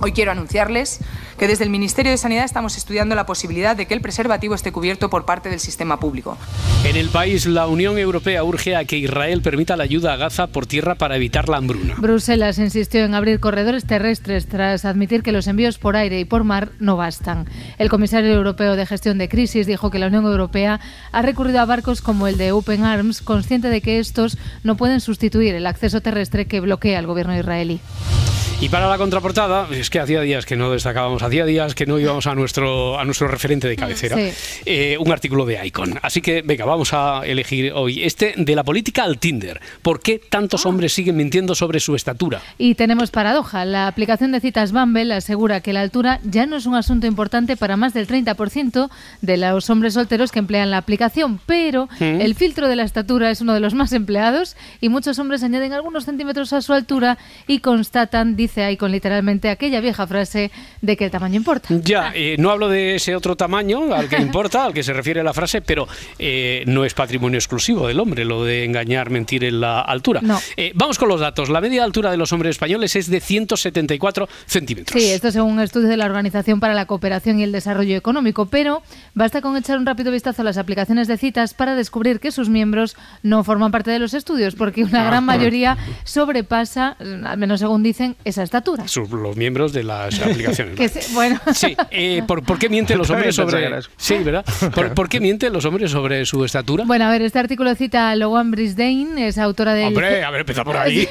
Hoy quiero anunciarles que desde el Ministerio de Sanidad estamos estudiando la posibilidad de que el preservativo esté cubierto por parte del sistema público. En el país, la Unión Europea urge a que Israel permita la ayuda a Gaza por tierra para evitar la hambruna. Bruselas insistió en abrir corredores terrestres tras admitir que los envíos por aire y por mar no bastan. El comisario europeo de gestión de crisis dijo que la Unión Europea ha recurrido a barcos como el de Open Arms, consciente de que estos no pueden sustituir el acceso terrestre que bloquea el gobierno israelí. Y para la contraportada, es que hacía días que no destacábamos, hacía días que no íbamos a nuestro, a nuestro referente de cabecera, Sí. eh, un artículo de Icon. Así que, venga, vamos a elegir hoy este de la política al Tinder. ¿Por qué tantos hombres siguen mintiendo sobre su estatura? Y tenemos paradoja. La aplicación de citas Bumble asegura que la altura ya no es un asunto importante para más del 30% de los hombres solteros que emplean la aplicación, pero ¿Mm? el filtro de la estatura es uno de los más empleados y muchos hombres añaden algunos centímetros a su altura y constatan, dice Icon literalmente, aquella vieja frase de que el tamaño importa. Ya, eh, no hablo de ese otro tamaño al que importa, al que se refiere la frase, pero eh, no es patrimonio exclusivo del hombre lo de engañar, mentir en la altura. No. Eh, vamos con los datos. La media altura de los hombres españoles es de 174 centímetros. Sí, esto según un estudio de la Organización para la Cooperación y el Desarrollo Económico, pero basta con echar un rápido vistazo a las aplicaciones de citas para descubrir que sus miembros no forman parte de los estudios, porque una gran Ah. mayoría sobrepasa, al menos según dicen, esa estatura. Sus- los miembros de las aplicaciones. Se- bueno, Sí, eh, ¿por, por qué mienten los hombres sobre... Sí, ¿verdad? ¿Por, por qué mienten los hombres sobre su estatura? bueno, a ver, este artículo cita a Loan Brisdane, es autora del... Hombre, a ver, empezar por ahí.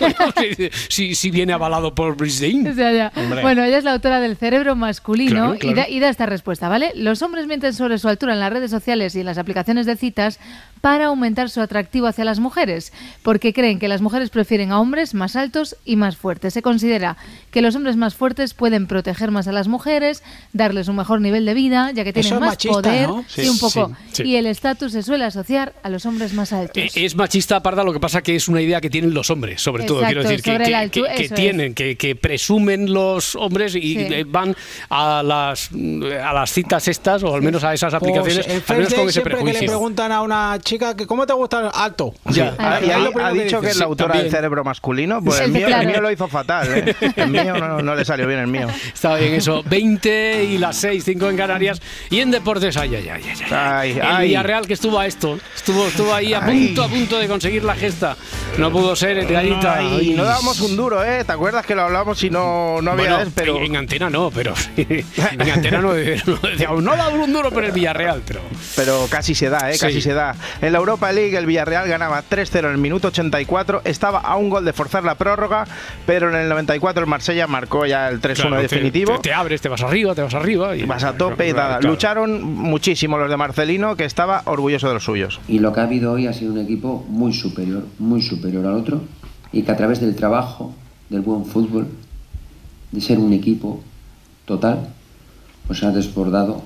si, si viene avalado por Brisbane. O sea, ya. Hombre. Bueno, ella es la autora del cerebro masculino Claro, Y, claro. da, y da esta respuesta, ¿vale? Los hombres mienten sobre su altura en las redes sociales y en las aplicaciones de citas para aumentar su atractivo hacia las mujeres, porque creen que las mujeres prefieren a hombres más altos y más fuertes. Se considera que los hombres más fuertes pueden proteger más a las mujeres, darles un mejor nivel de vida, ya que tienen Eso es más machista, poder, ¿no? sí, Sí, un poco. sí, sí. Y el estatus se suele asociar a los hombres más altos. Eh, Es machista, Parda, lo que pasa que es una idea que tienen los hombres, sobre todo. Exacto, Quiero decir, que, que- que- que tienen, que, que presumen los hombres y Sí. eh, van a las, a las citas estas, o al menos a esas aplicaciones, Pues al menos con ese siempre que le prejuicio. preguntan a una chica que cómo te gusta el alto. Ya. Ah, y Es ha, dicho que es la autora del cerebro masculino. Pues el mío, el mío lo hizo fatal. ¿eh? El mío no, no le salió bien, el mío. Está bien eso. 20 y las 6, 5 en Canarias. Y en deportes, ay, ay, ay. ay, ay. Ay, el ay. Villarreal que estuvo a esto. Estuvo, estuvo ahí a Ay. punto, a punto de conseguir la gesta. No pudo ser, Edgarita. Ay, no dábamos un duro, ¿eh? ¿Te acuerdas que lo hablábamos y no, no había... Bueno, pero... en, en antena no, pero en antena no, no no da un duro, pero el Villarreal, pero Pero casi se da, ¿eh? Casi Sí. se da. En la Europa League el Villarreal ganaba 3-0 en el minuto 84, estaba a un gol de forzar la prórroga, pero en el 94 el Marsella marcó ya el 3-1 Claro, te- definitivo. Te, te abres, te vas arriba, te vas arriba. Y Vas a tope y. Claro. Lucharon muchísimo los de Marcelino, que estaba orgulloso de los suyos. Y lo que ha habido hoy ha sido un equipo muy superior, muy superior al otro, y que a través del trabajo, del buen fútbol, de ser un equipo total, pues ha desbordado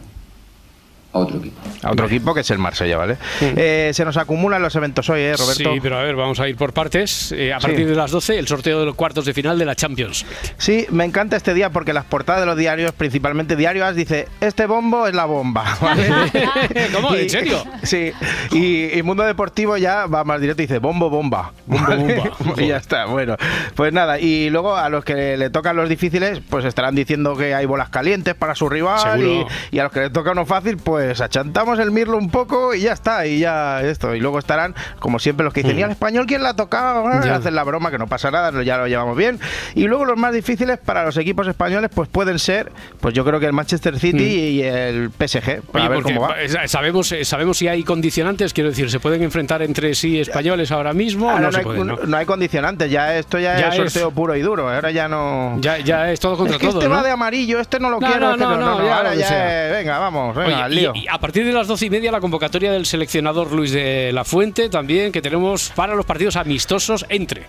a otro equipo. A otro equipo que es el Marsella, ¿vale? Eh, se nos acumulan los eventos hoy, ¿eh, Roberto? Sí, pero a ver, vamos a ir por partes. Eh, a Sí. partir de las 12, el sorteo de los cuartos de final de la Champions. Sí, me encanta este día porque las portadas de los diarios, principalmente Diario As, dice, este bombo es la bomba. ¿vale? ¿Cómo? ¿En Y- serio? Sí, y, y Mundo Deportivo ya va más directo y dice, bombo, bomba. Bombo, bomba. y ya está, bueno. Pues nada, y luego a los que le tocan los difíciles, pues estarán diciendo que hay bolas calientes para su rival y, y a los que le toca uno fácil, pues achantamos el mirlo un poco y ya está, y ya esto. Y luego estarán, como siempre, los que dicen, ¿y al español quién la ha tocado? Ah. Hacen la broma, que no pasa nada, ya lo llevamos bien. Y luego los más difíciles para los equipos españoles, pues pueden ser, pues yo creo que el Manchester City y el PSG. Oye, a ver porque cómo va. sabemos, eh, sabemos si hay condicionantes, quiero decir, ¿se pueden enfrentar entre sí españoles ahora mismo Ahora no, hay, pueden? ¿no? no hay condicionantes, ya esto ya, Ya es es- sorteo puro y duro. Ahora ya no. Ya, ya es todo contra es que todo, este va de amarillo, este no lo quiero. no, este no, ahora ya venga, vamos, venga, Oye, y- y a partir de las doce y media la convocatoria del seleccionador Luis de la Fuente también que tenemos para los partidos amistosos entre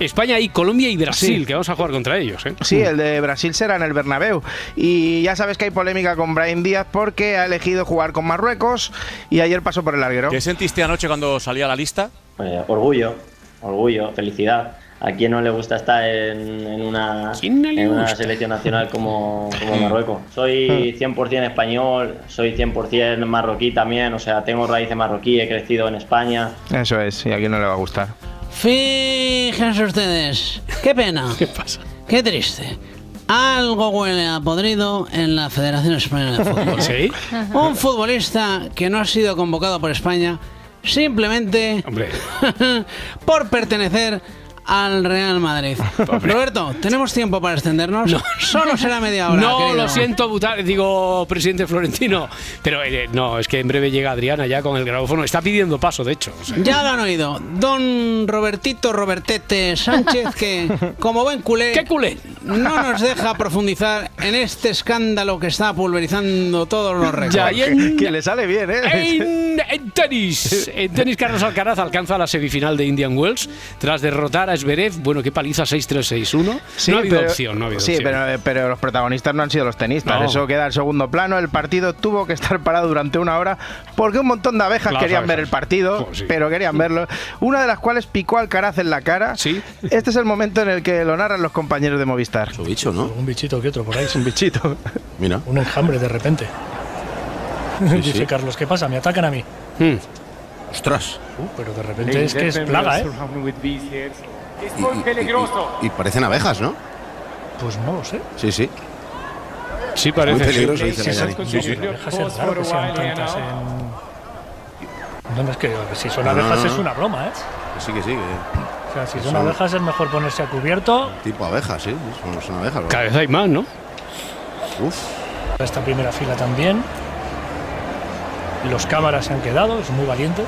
España y Colombia y Brasil, Sí. que vamos a jugar contra ellos. ¿eh? Sí, el de Brasil será en el Bernabéu. Y ya sabes que hay polémica con Brian Díaz porque ha elegido jugar con Marruecos y ayer pasó por el larguero. ¿Qué sentiste anoche cuando salía la lista? Eh, orgullo, orgullo, felicidad. ¿A quién no le gusta estar en, en una, ¿Quién no le en una selección nacional como, como Marruecos? Soy 100% español, soy 100% marroquí también, o sea, tengo raíces marroquí, he crecido en España. Eso es, y a quién no le va a gustar. Fíjense ustedes. Qué pena. ¿Qué pasa? Qué triste. Algo huele a podrido en la Federación Española de Fútbol. ¿Sí? Un futbolista que no ha sido convocado por España simplemente por pertenecer al Real Madrid. Roberto, ¿tenemos tiempo para extendernos? Solo será media hora. No, querido. lo siento, buta- digo, presidente Florentino. Pero eh, no, es que en breve llega Adriana ya con el grabófono. Está pidiendo paso, de hecho. o sea. Ya lo han oído. Don Robertito Robertete Sánchez, que como buen culé. ¿Qué culé? No nos deja profundizar en este escándalo que está pulverizando todos los récords. Ya, y en- Que le sale bien, ¿eh? En, en tenis, en tenis Carlos Alcaraz alcanza la semifinal de Indian Wells tras derrotar a Zverev. Bueno, qué paliza 6-3-6-1. Sí, no ha habido pero- opción, no ha habido sí, opción. pero, pero los protagonistas no han sido los tenistas. No. Eso queda en segundo plano. El partido tuvo que estar parado durante una hora porque un montón de abejas Las querían ver abejas. el partido, Oh, sí. pero querían verlo. Una de las cuales picó a Alcaraz en la cara. Este es el momento en el que lo narran los compañeros de Movistar. Un bicho, ¿no? Un bichito que otro por ahí. Es un bichito. Mira. Un enjambre de repente. Sí, Dice sí. Carlos, ¿qué pasa? Me atacan a mí. Ostras. Uh, pero de repente es que es plaga, ¿eh? Y parecen abejas, ¿no? Pues no lo sé. Sí, sí. Sí, Muy peligroso, dice Sí, la sí, Yanni. sí, sí. Abejas es raro que sean tantas en... No, no, es que si son No, no, abejas no, es una broma, ¿eh? Que sí, que sí. que- O sea, si son, Son- abejas es mejor ponerse a cubierto. Tipo abejas, sí. Son, son abejas. Cada vez hay más, ¿no? Uf. Esta primera fila también. Los cámaras se han quedado, es muy valiente.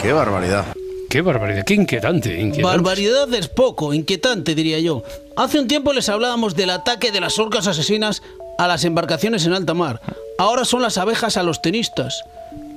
Qué barbaridad. Qué barbaridad, qué inquietante. inquietante. Barbaridad es poco, inquietante diría yo. Hace un tiempo les hablábamos del ataque de las orcas asesinas a las embarcaciones en alta mar. Ahora son las abejas a los tenistas.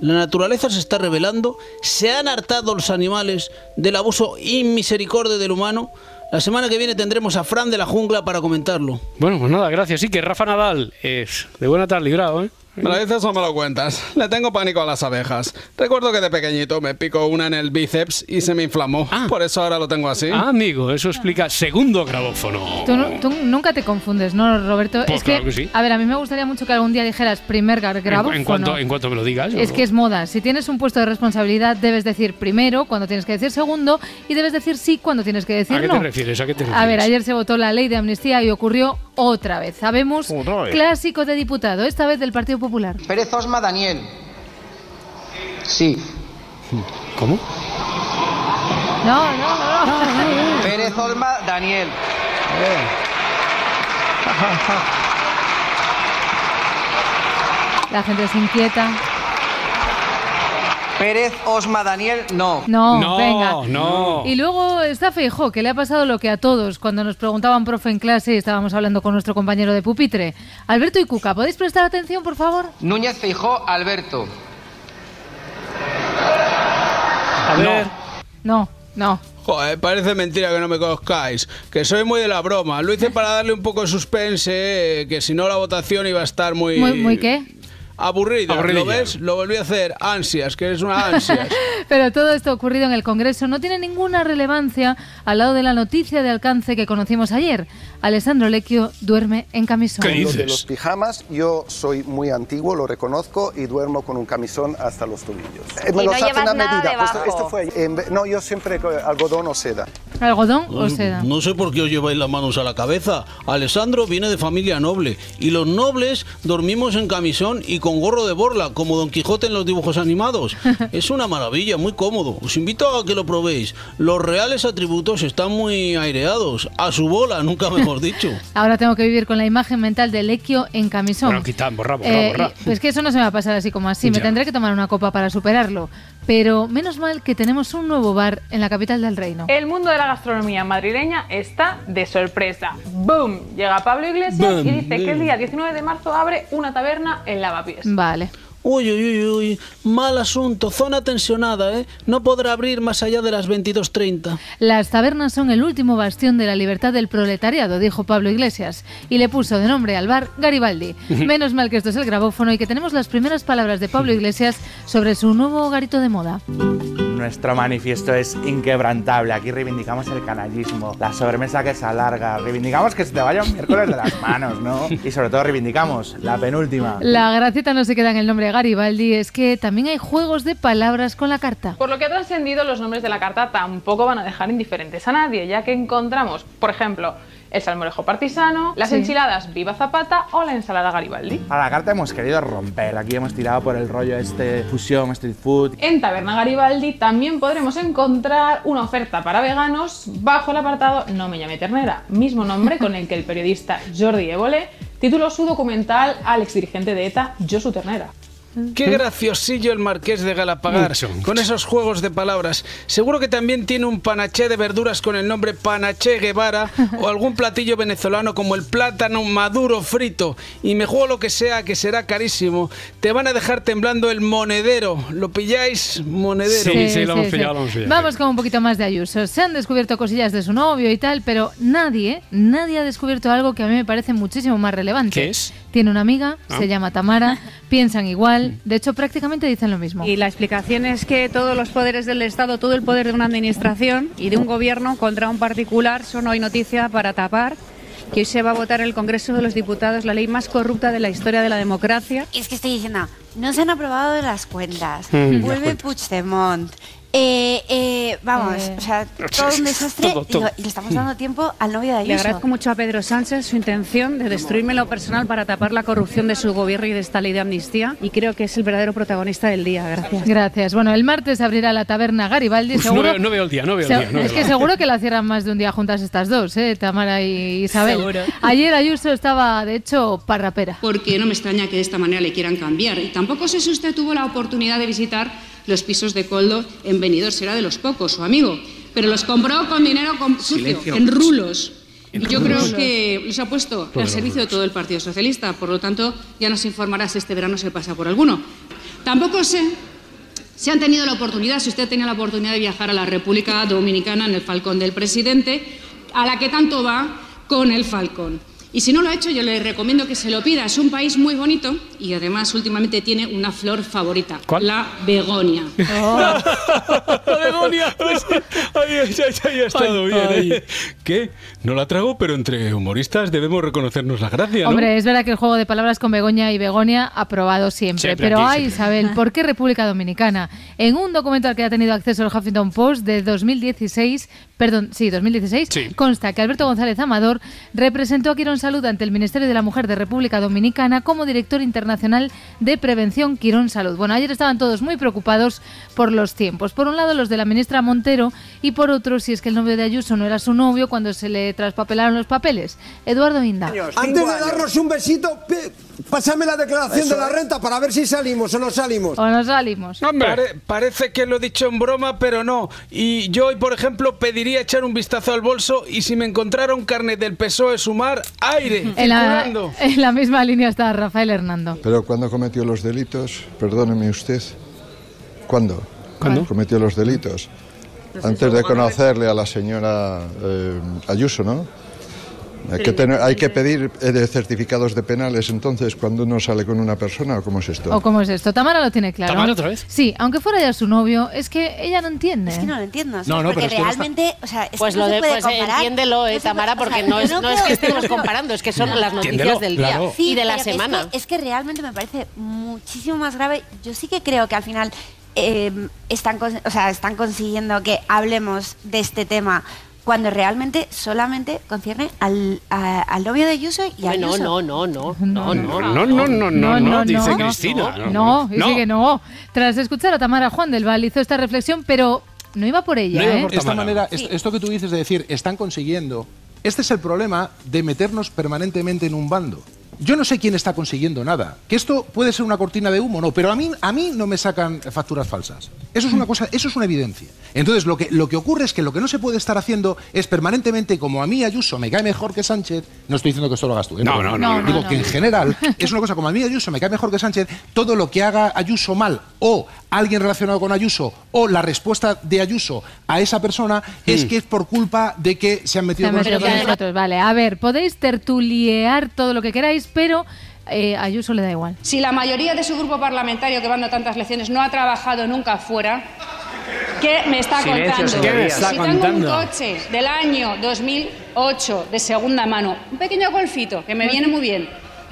La naturaleza se está revelando, se han hartado los animales del abuso inmisericordia del humano. La semana que viene tendremos a Fran de la jungla para comentarlo. Bueno, pues nada, gracias. Sí, que Rafa Nadal es de buena tal librado, ¿eh? Me lo dices o me lo cuentas. Le tengo pánico a las abejas. Recuerdo que de pequeñito me picó una en el bíceps y se me inflamó. Por eso ahora lo tengo así. Ah, amigo, eso explica segundo grabófono. Tú, nu- tú nunca te confundes, ¿no, Roberto? Pues es que, claro que sí. a ver, a mí me gustaría mucho que algún día dijeras primer gar- En, grabófono. en cuanto, en cuanto me lo digas. Es yo- que es moda. Si tienes un puesto de responsabilidad, debes decir primero cuando tienes que decir segundo y debes decir sí cuando tienes que decir ¿A qué no. te refieres? ¿A qué te refieres? A ver, ayer se votó la ley de amnistía y ocurrió otra vez. Sabemos, Otra vez. clásico de diputado, esta vez del Partido Popular. Pérez Osma Daniel. Sí. ¿Cómo? No, no, no. Pérez Osma Daniel. La gente se inquieta. Pérez Osma Daniel, no. No, venga. no. Y luego está Feijó, que le ha pasado lo que a todos cuando nos preguntaban, profe, en clase y estábamos hablando con nuestro compañero de pupitre. Alberto y Cuca, ¿podéis prestar atención, por favor? Núñez Feijó Alberto. A ver. No, no. Joder, parece mentira que no me conozcáis. Que soy muy de la broma. Lo hice para darle un poco de suspense, eh, que si no la votación iba a estar muy... ¿Muy, muy qué? Aburridilla. ¿Lo ves? Lo volví a hacer. Ansias, que eres una ansias. Pero todo esto ocurrido en el Congreso no tiene ninguna relevancia al lado de la noticia de alcance que conocimos ayer. Alessandro Lecchio duerme en camisón. Lo de los pijamas, yo soy muy antiguo, lo reconozco, y duermo con un camisón hasta los tobillos. Eh, Y no los hacen llevas a nada medida. Pues esto fue, ve- no, yo siempre co- algodón o seda. ¿Algodón o seda? No sé por qué os lleváis las manos a la cabeza. Alessandro viene de familia noble y los nobles dormimos en camisón y con gorro de borla, como Don Quijote en los dibujos animados. Es una maravilla, muy cómodo. Os invito a que lo probéis. Los reales atributos están muy aireados. A su bola, nunca mejor dicho. Ahora tengo que vivir con la imagen mental de Lecchio en camisón. Bueno, quita, borra, borra, Eh, borra. Pues que eso no se me va a pasar así como así. Me Ya. tendré que tomar una copa para superarlo. Pero menos mal que tenemos un nuevo bar en la capital del reino. El mundo de la gastronomía madrileña está de sorpresa. ¡Boom! Llega Pablo Iglesias Boom, y dice que el día 19 de marzo abre una taberna en Lavapiés. Vale. Uy, uy, uy, uy, mal asunto, zona tensionada, ¿eh? No podrá abrir más allá de las 22.30. Las tabernas son el último bastión de la libertad del proletariado, dijo Pablo Iglesias, y le puso de nombre al bar Garibaldi. Menos mal que esto es el grabófono y que tenemos las primeras palabras de Pablo Iglesias sobre su nuevo garito de moda. Nuestro manifiesto es inquebrantable. Aquí reivindicamos el canallismo, la sobremesa que se alarga, reivindicamos que se te vaya un miércoles de las manos, ¿no? Y sobre todo reivindicamos la penúltima. La gracieta no se queda en el nombre de Garibaldi, es que también hay juegos de palabras con la carta. Por lo que ha trascendido, los nombres de la carta tampoco van a dejar indiferentes a nadie, ya que encontramos, por ejemplo, el salmorejo partisano, las Sí. enchiladas Viva Zapata o la ensalada Garibaldi. A la carta hemos querido romper. Aquí hemos tirado por el rollo este fusión, street food. En Taberna Garibaldi también podremos encontrar una oferta para veganos bajo el apartado No me llame ternera, mismo nombre con el que el periodista Jordi Évole tituló su documental al exdirigente de ETA, Josu Ternera. Qué graciosillo el marqués de Galapagar, Mucho, mucho. con esos juegos de palabras. Seguro que también tiene un panaché de verduras con el nombre Panaché Guevara o algún platillo venezolano como el plátano maduro frito. Y me juego lo que sea, que será carísimo. Te van a dejar temblando el monedero. ¿Lo pilláis? Monedero. Sí, sí, lo hemos pillado, lo hemos pillado. Vamos con un poquito más de Ayuso. Se han descubierto cosillas de su novio y tal, pero nadie, nadie ha descubierto algo que a mí me parece muchísimo más relevante. ¿Qué es? Tiene una amiga, Ah. se llama Tamara, piensan igual, de hecho prácticamente dicen lo mismo. Y la explicación es que todos los poderes del Estado, todo el poder de una administración y de un gobierno contra un particular son hoy noticia para tapar que hoy se va a votar en el Congreso de los Diputados la ley más corrupta de la historia de la democracia. Es que estoy diciendo, no se han aprobado las cuentas. Mm, las Vuelve cuentas. Puigdemont. Eh, eh, vamos, Eh. o sea, todo un desastre Todo, y todo. lo- y le estamos dando tiempo al novio de Le Ayuso. agradezco mucho a Pedro Sánchez su intención de destruirme lo personal para tapar la corrupción de su gobierno y de esta ley de amnistía y creo que es el verdadero protagonista del día. Gracias. Gracias. Bueno, el martes abrirá la taberna Garibaldi. Uf, no, seguro, veo, no veo el día, no veo el Se- día. no es veo que seguro que la cierran más de un día juntas estas dos, ¿eh? Tamara y Isabel. Seguro. Ayer Ayuso estaba, de hecho, parrapera. Porque no me extraña que de esta manera le quieran cambiar. Y tampoco sé si usted tuvo la oportunidad de visitar los pisos de Coldo en Benidorm, será de los pocos, su amigo. Pero los compró con dinero con- sucio, en rulos. Y yo creo que los ha puesto al servicio de todo el Partido Socialista. Por lo tanto, ya nos informará si este verano se pasa por alguno. Tampoco sé si han tenido la oportunidad, si usted tenía la oportunidad de viajar a la República Dominicana en el Falcón del Presidente, a la que tanto va con el Falcón. Y si no lo ha hecho, yo le recomiendo que se lo pida. Es un país muy bonito y además últimamente tiene una flor favorita, la begonia. La begonia. Pues, ahí, ahí, ahí, ahí ha estado Ay, bien. ay. ¿eh? ¿Qué? No la trago, pero entre humoristas debemos reconocernos la gracia, ¿no? Hombre, es verdad que el juego de palabras con Begoña y Begonia ha probado siempre. Siempre pero aquí, ay, siempre. Isabel, ¿por qué República Dominicana? En un documento al que ha tenido acceso el Huffington Post de 2016, perdón, sí, 2016, consta que Alberto González Amador representó a Quirón Salud ante el Ministerio de la Mujer de República Dominicana como director internacional de prevención Quirón Salud. Bueno, ayer estaban todos muy preocupados por los tiempos. Por un lado, los de la ministra Montero y por otro, si es que el novio de Ayuso no era su novio cuando se le traspapelaron los papeles. Eduardo Inda. Antes de darnos un besito, pásame la declaración Eso de la es. renta para ver si salimos o no salimos. O nos salimos. Pare- parece que lo he dicho en broma, pero no. Y yo hoy, por ejemplo, pediría echar un vistazo al bolso y si me encontrara un carnet del PSOE Sumar, aire, En la, circulando. en la misma línea está Rafael Hernando. Pero cuando cometió los delitos, perdóneme usted, ¿cuándo? ¿Cuándo? Cometió los delitos. Antes de conocerle a la señora eh, Ayuso, ¿no? Hay que, tener, hay que pedir eh, certificados de penales entonces cuando uno sale con una persona o cómo es esto. ¿O cómo es esto? Tamara lo tiene claro. ¿Tamara otra vez? Sí, aunque fuera ya su novio, es que ella no entiende. Es que no lo entiendo, ¿sabes? No, no, porque pero es que no está- realmente, o sea, es Pues que no lo se de, puede pues eh, comparar. entiéndelo, eh, Tamara, puede- o porque sea, no es, no es que estemos comparando, es que son las noticias Entiéndelo, del día claro. y de la semana. Es que, es que realmente me parece muchísimo más grave. Yo sí que creo que al final eh, están, o sea, están consiguiendo que hablemos de este tema cuando realmente solamente concierne al, a- al novio de Ayuso y a Hombre, no, Ayuso. no, no, no, no, no, No, no, no, no, no, dice Cristina. No, dice que no. Tras escuchar a Tamara Juan del Val hizo esta reflexión, pero no iba por ella, ¿eh? De esta manera, est- esto que tú dices de decir, están consiguiendo, este es el problema de meternos permanentemente en un bando. Yo no sé quién está consiguiendo nada. Que esto puede ser una cortina de humo, no, pero a mí, a mí no me sacan facturas falsas. Eso es una cosa, eso es una evidencia. Entonces, lo que, lo que ocurre es que lo que no se puede estar haciendo es permanentemente, como a mí Ayuso me cae mejor que Sánchez, no estoy diciendo que esto lo hagas tú, ¿eh? No, no, no, no, Digo no, que en general es una cosa como a mí Ayuso me cae mejor que Sánchez, todo lo que haga Ayuso mal o alguien relacionado con Ayuso o la respuesta de Ayuso a esa persona es que es por culpa de que se han Se metido han con metido nosotros. con nosotros. Vale, a ver, podéis tertuliear todo lo que queráis, pero eh, a Ayuso le da igual. Si la mayoría de su grupo parlamentario que va dando tantas lecciones no ha trabajado nunca fuera, ¿qué me está Silencio, contando? señorías. ¿Qué me está si contando? tengo un coche del año 2008 de segunda mano, un pequeño golfito que me viene muy bien,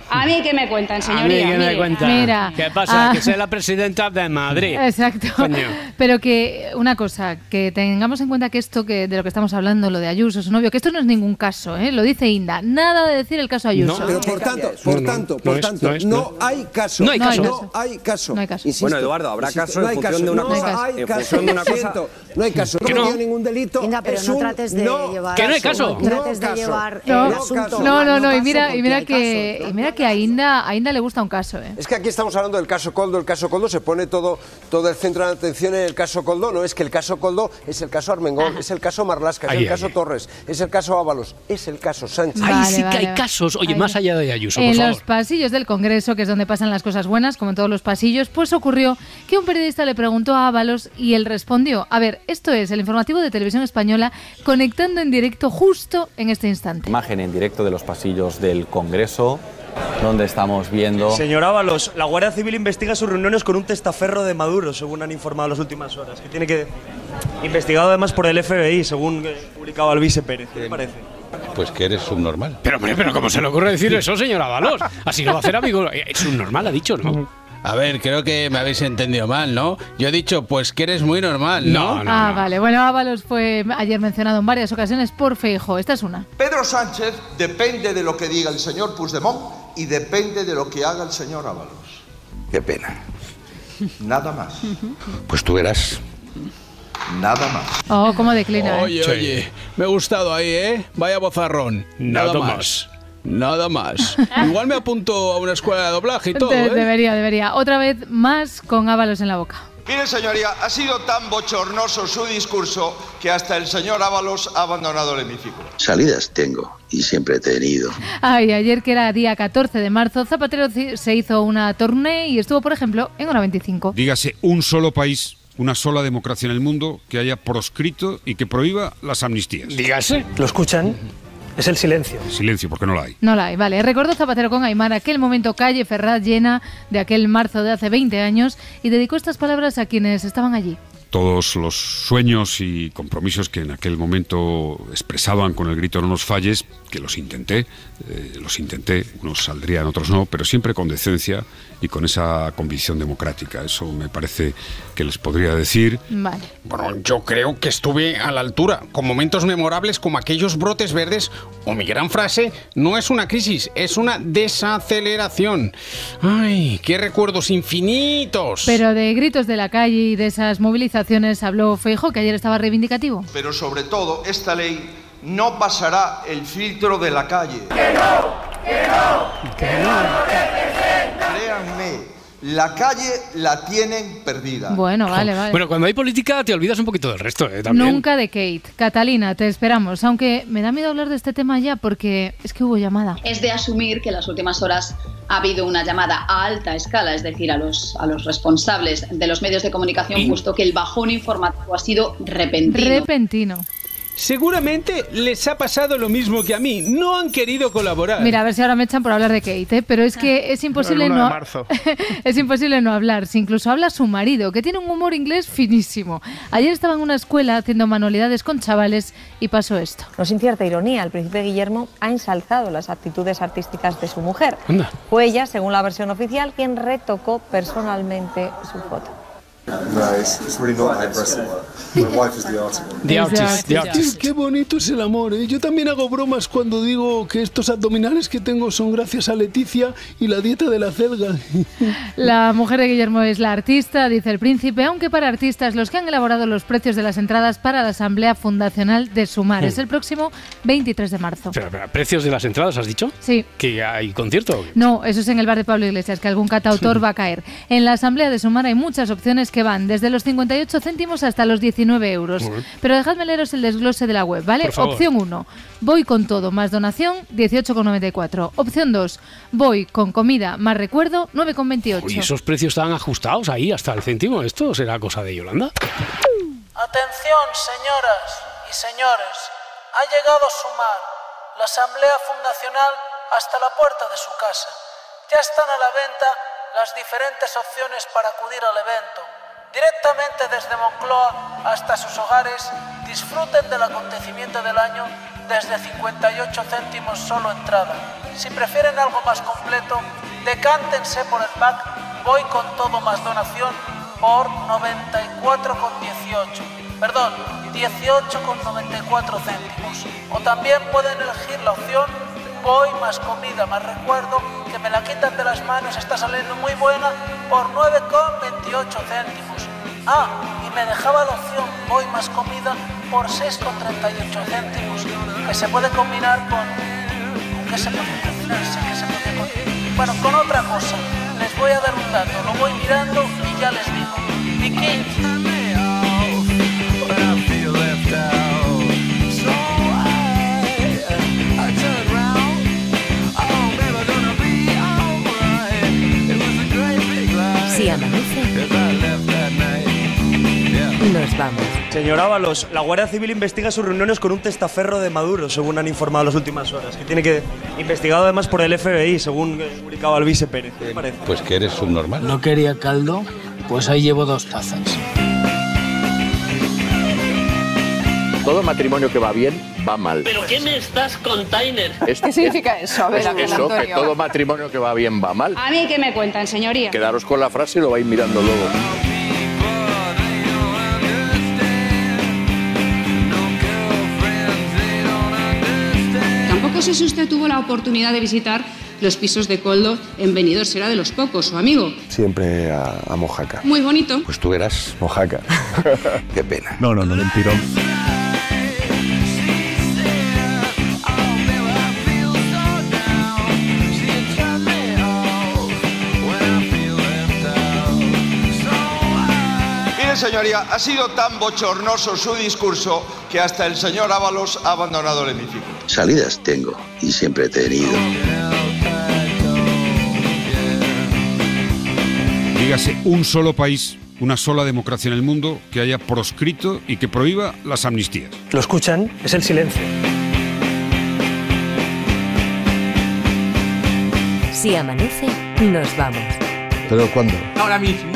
A mí que me cuentan, A mí señoría. que me mire. cuenta. Mira, ¿Qué pasa? ah. Que soy la presidenta de Madrid. Exacto. Coño. Pero que una cosa, que tengamos en cuenta que esto que de lo que estamos hablando, lo de Ayuso, su novio, que esto no es ningún caso, ¿eh? lo dice Inda. Nada de decir el caso Ayuso. Pero por tanto, por tanto, por tanto, no hay caso. No hay caso. No hay caso. No hay caso. Insisto, Bueno, Eduardo, habrá insisto, caso no en hay función caso. de una No cosa- hay en caso. función de una cosa- No hay caso. Que No no. cometido ningún delito. Inda, pero es no un trates de no llevar- Que no hay caso. No trates de caso. llevar No, el asunto. no, no, no, y caso, mira, y mira hay que, que a Inda, a Inda le gusta un caso, ¿eh? Es que aquí estamos hablando del caso Coldo, el caso Coldo se pone todo, todo el centro de atención en el caso Coldo, no es que el caso Coldo es el caso Armengol, es el caso Marlasca, es el caso. Torres, es el caso Ábalos, es el caso Sánchez. Ahí Vale, sí vale, que hay vale. casos. Oye, Ahí. más allá de Ayuso, por En favor. los pasillos del Congreso, que es donde pasan las cosas buenas, como en todos los pasillos, pues ocurrió que un periodista le preguntó a Ábalos y él respondió. A ver, esto es el informativo de Televisión Española conectando en directo justo en este instante. Imagen en directo de los pasillos del Congreso, donde estamos viendo... Señor Ábalos, la Guardia Civil investiga sus reuniones con un testaferro de Maduro, según han informado las últimas horas. Que tiene que decir? Investigado además por el FBI, según eh, publicaba Alvise Pérez. ¿Qué le parece? Pues que eres subnormal. Pero, hombre, pero ¿cómo se le ocurre decir eso, señor Ábalos? Así lo va a hacer, amigo. Es un normal, ha dicho, ¿no? A ver, creo que me habéis entendido mal, ¿no? Yo he dicho, pues que eres muy normal, ¿no? ah, vale. Bueno, Ábalos fue ayer mencionado en varias ocasiones por Feijo. Esta es una. Pedro Sánchez depende de lo que diga el señor Puigdemont y depende de lo que haga el señor Ábalos. Qué pena. Nada más. Pues tú verás. Nada más. Oh, cómo declina. ¿eh? Oye, Sí. oye, me ha gustado ahí, ¿eh? Vaya bozarrón. Nada Nada, más. más. Nada más. Igual me apunto a una escuela de doblaje y todo, De- ¿eh? Debería, debería. Otra vez más con Ábalos en la boca. Mire, señoría, ha sido tan bochornoso su discurso que hasta el señor Ábalos ha abandonado el hemiciclo. Salidas tengo y siempre he tenido. Ay, ayer que era día 14 de marzo, Zapatero se hizo una tournée y estuvo, por ejemplo, en hora 25. Dígase un solo país, una sola democracia en el mundo que haya proscrito y que prohíba las amnistías. Dígase. ¿Lo escuchan? Es el silencio. Silencio, porque no la hay. No la hay, vale. Recordó Zapatero con Aymar aquel momento calle Ferraz llena de aquel marzo de hace 20 años y dedicó estas palabras a quienes estaban allí. Todos los sueños y compromisos que en aquel momento expresaban con el grito no nos falles, que los intenté, eh, los intenté, unos saldrían, otros no, pero siempre con decencia y con esa convicción democrática. Eso me parece que les podría decir. Vale. Bueno, yo creo que estuve a la altura, con momentos memorables como aquellos brotes verdes o mi gran frase, no es una crisis, es una desaceleración. Ay, qué recuerdos infinitos. Pero de gritos de la calle y de esas movilizaciones habló Feijo, que ayer estaba reivindicativo. Pero sobre todo, esta ley no pasará el filtro de la calle. Créanme, la calle la tienen perdida. Bueno, vale, vale. Bueno, cuando hay política te olvidas un poquito del resto, ¿eh? También. Nunca de Kate. Catalina, te esperamos. Aunque me da miedo hablar de este tema ya porque es que hubo llamada. Es de asumir que en las últimas horas ha habido una llamada a alta escala, es decir, a los, a los responsables de los medios de comunicación, puesto que el bajón informativo ha sido repentino. Repentino. Seguramente les ha pasado lo mismo que a mí. No han querido colaborar. Mira, a ver si ahora me echan por hablar de Kate, ¿eh? pero es que es imposible no marzo. es imposible no hablar. Si incluso habla su marido, que tiene un humor inglés finísimo. Ayer estaba en una escuela haciendo manualidades con chavales y pasó esto. No sin cierta ironía, el príncipe Guillermo ha ensalzado las actitudes artísticas de su mujer. Anda. Fue ella, según la versión oficial, quien retocó personalmente su foto. No, it's, it's really not that aggressive. My wife is the artist. The artist, the artist. Qué bonito es el amor. ¿eh? Yo también hago bromas cuando digo que estos abdominales que tengo son gracias a Leticia y la dieta de la celga. La mujer de Guillermo es la artista, dice el príncipe, aunque para artistas los que han elaborado los precios de las entradas para la Asamblea Fundacional de Sumar. Hmm. Es el próximo 23 de marzo. Espera, espera, ¿precios de las entradas has dicho? Sí. ¿Que hay concierto? No, eso es en el bar de Pablo Iglesias, que algún catautor va a caer. En la Asamblea de Sumar hay muchas opciones que van desde los 58 céntimos hasta los 19 euros. Pero dejadme leeros el desglose de la web, ¿vale? Opción 1, voy con todo más donación, 18,94. Opción 2, voy con comida más recuerdo, 9,28. Uy, esos precios están ajustados ahí hasta el céntimo. ¿Esto será cosa de Yolanda? Atención, señoras y señores. Ha llegado Sumar, la Asamblea Fundacional, hasta la puerta de su casa. Ya están a la venta las diferentes opciones para acudir al evento. Directamente desde Moncloa hasta sus hogares, disfruten del acontecimiento del año desde 58 céntimos solo entrada. Si prefieren algo más completo, decántense por el pack Voy con todo más donación por 94,18. Perdón, 18,94 céntimos. O también pueden elegir la opción Voy más comida más recuerdo que me la quitan de las manos, está saliendo muy buena por 9,28 céntimos. Ah, y me dejaba la opción Voy más comida por 6,38 céntimos, que se puede combinar con... ¿con ¿Qué se puede combinar? Sí, que se puede con... Bueno, con otra cosa. Les voy a dar un dato, lo voy mirando y ya les digo. Si amanece, nos vamos. Señor Ábalos, la Guardia Civil investiga sus reuniones con un testaferro de Maduro, según han informado las últimas horas. Que tiene que. investigado además por el FBI, según eh, publicaba Alvise Pérez. ¿Qué te parece? Pues que eres subnormal. No quería caldo, pues ahí llevo dos tazas. Todo matrimonio que va bien va mal. ¿Pero qué me estás container? Es- ¿Qué significa eso? A ver, es eso, que Antonio. todo matrimonio que va bien va mal. A mí que me cuentan, señoría. Quedaros con la frase y lo vais mirando luego. Tampoco sé si usted tuvo la oportunidad de visitar los pisos de Coldo en Benidorm, será de los pocos, su amigo. Siempre a, a Mojaca. Muy bonito. Pues tú verás. Mojaca. Qué pena. No, no, no, mentirón. Señoría, ha sido tan bochornoso su discurso que hasta el señor Ábalos ha abandonado el hemiciclo. Salidas tengo y siempre he tenido. Dígase un solo país, una sola democracia en el mundo que haya proscrito y que prohíba las amnistías. Lo escuchan, es el silencio. Si amanece, nos vamos. ¿Pero cuándo? Ahora mismo.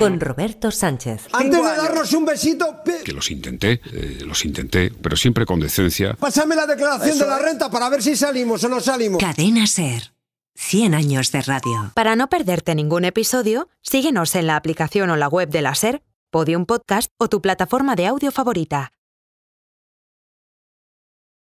Con Roberto Sánchez. Antes de darnos un besito, pe- Que los intenté, eh, los intenté, pero siempre con decencia. pásame la declaración de la renta para ver si salimos o no salimos. Cadena Ser. 100 años de radio. Para no perderte ningún episodio, síguenos en la aplicación o la web de la SER, Podium Podcast o tu plataforma de audio favorita.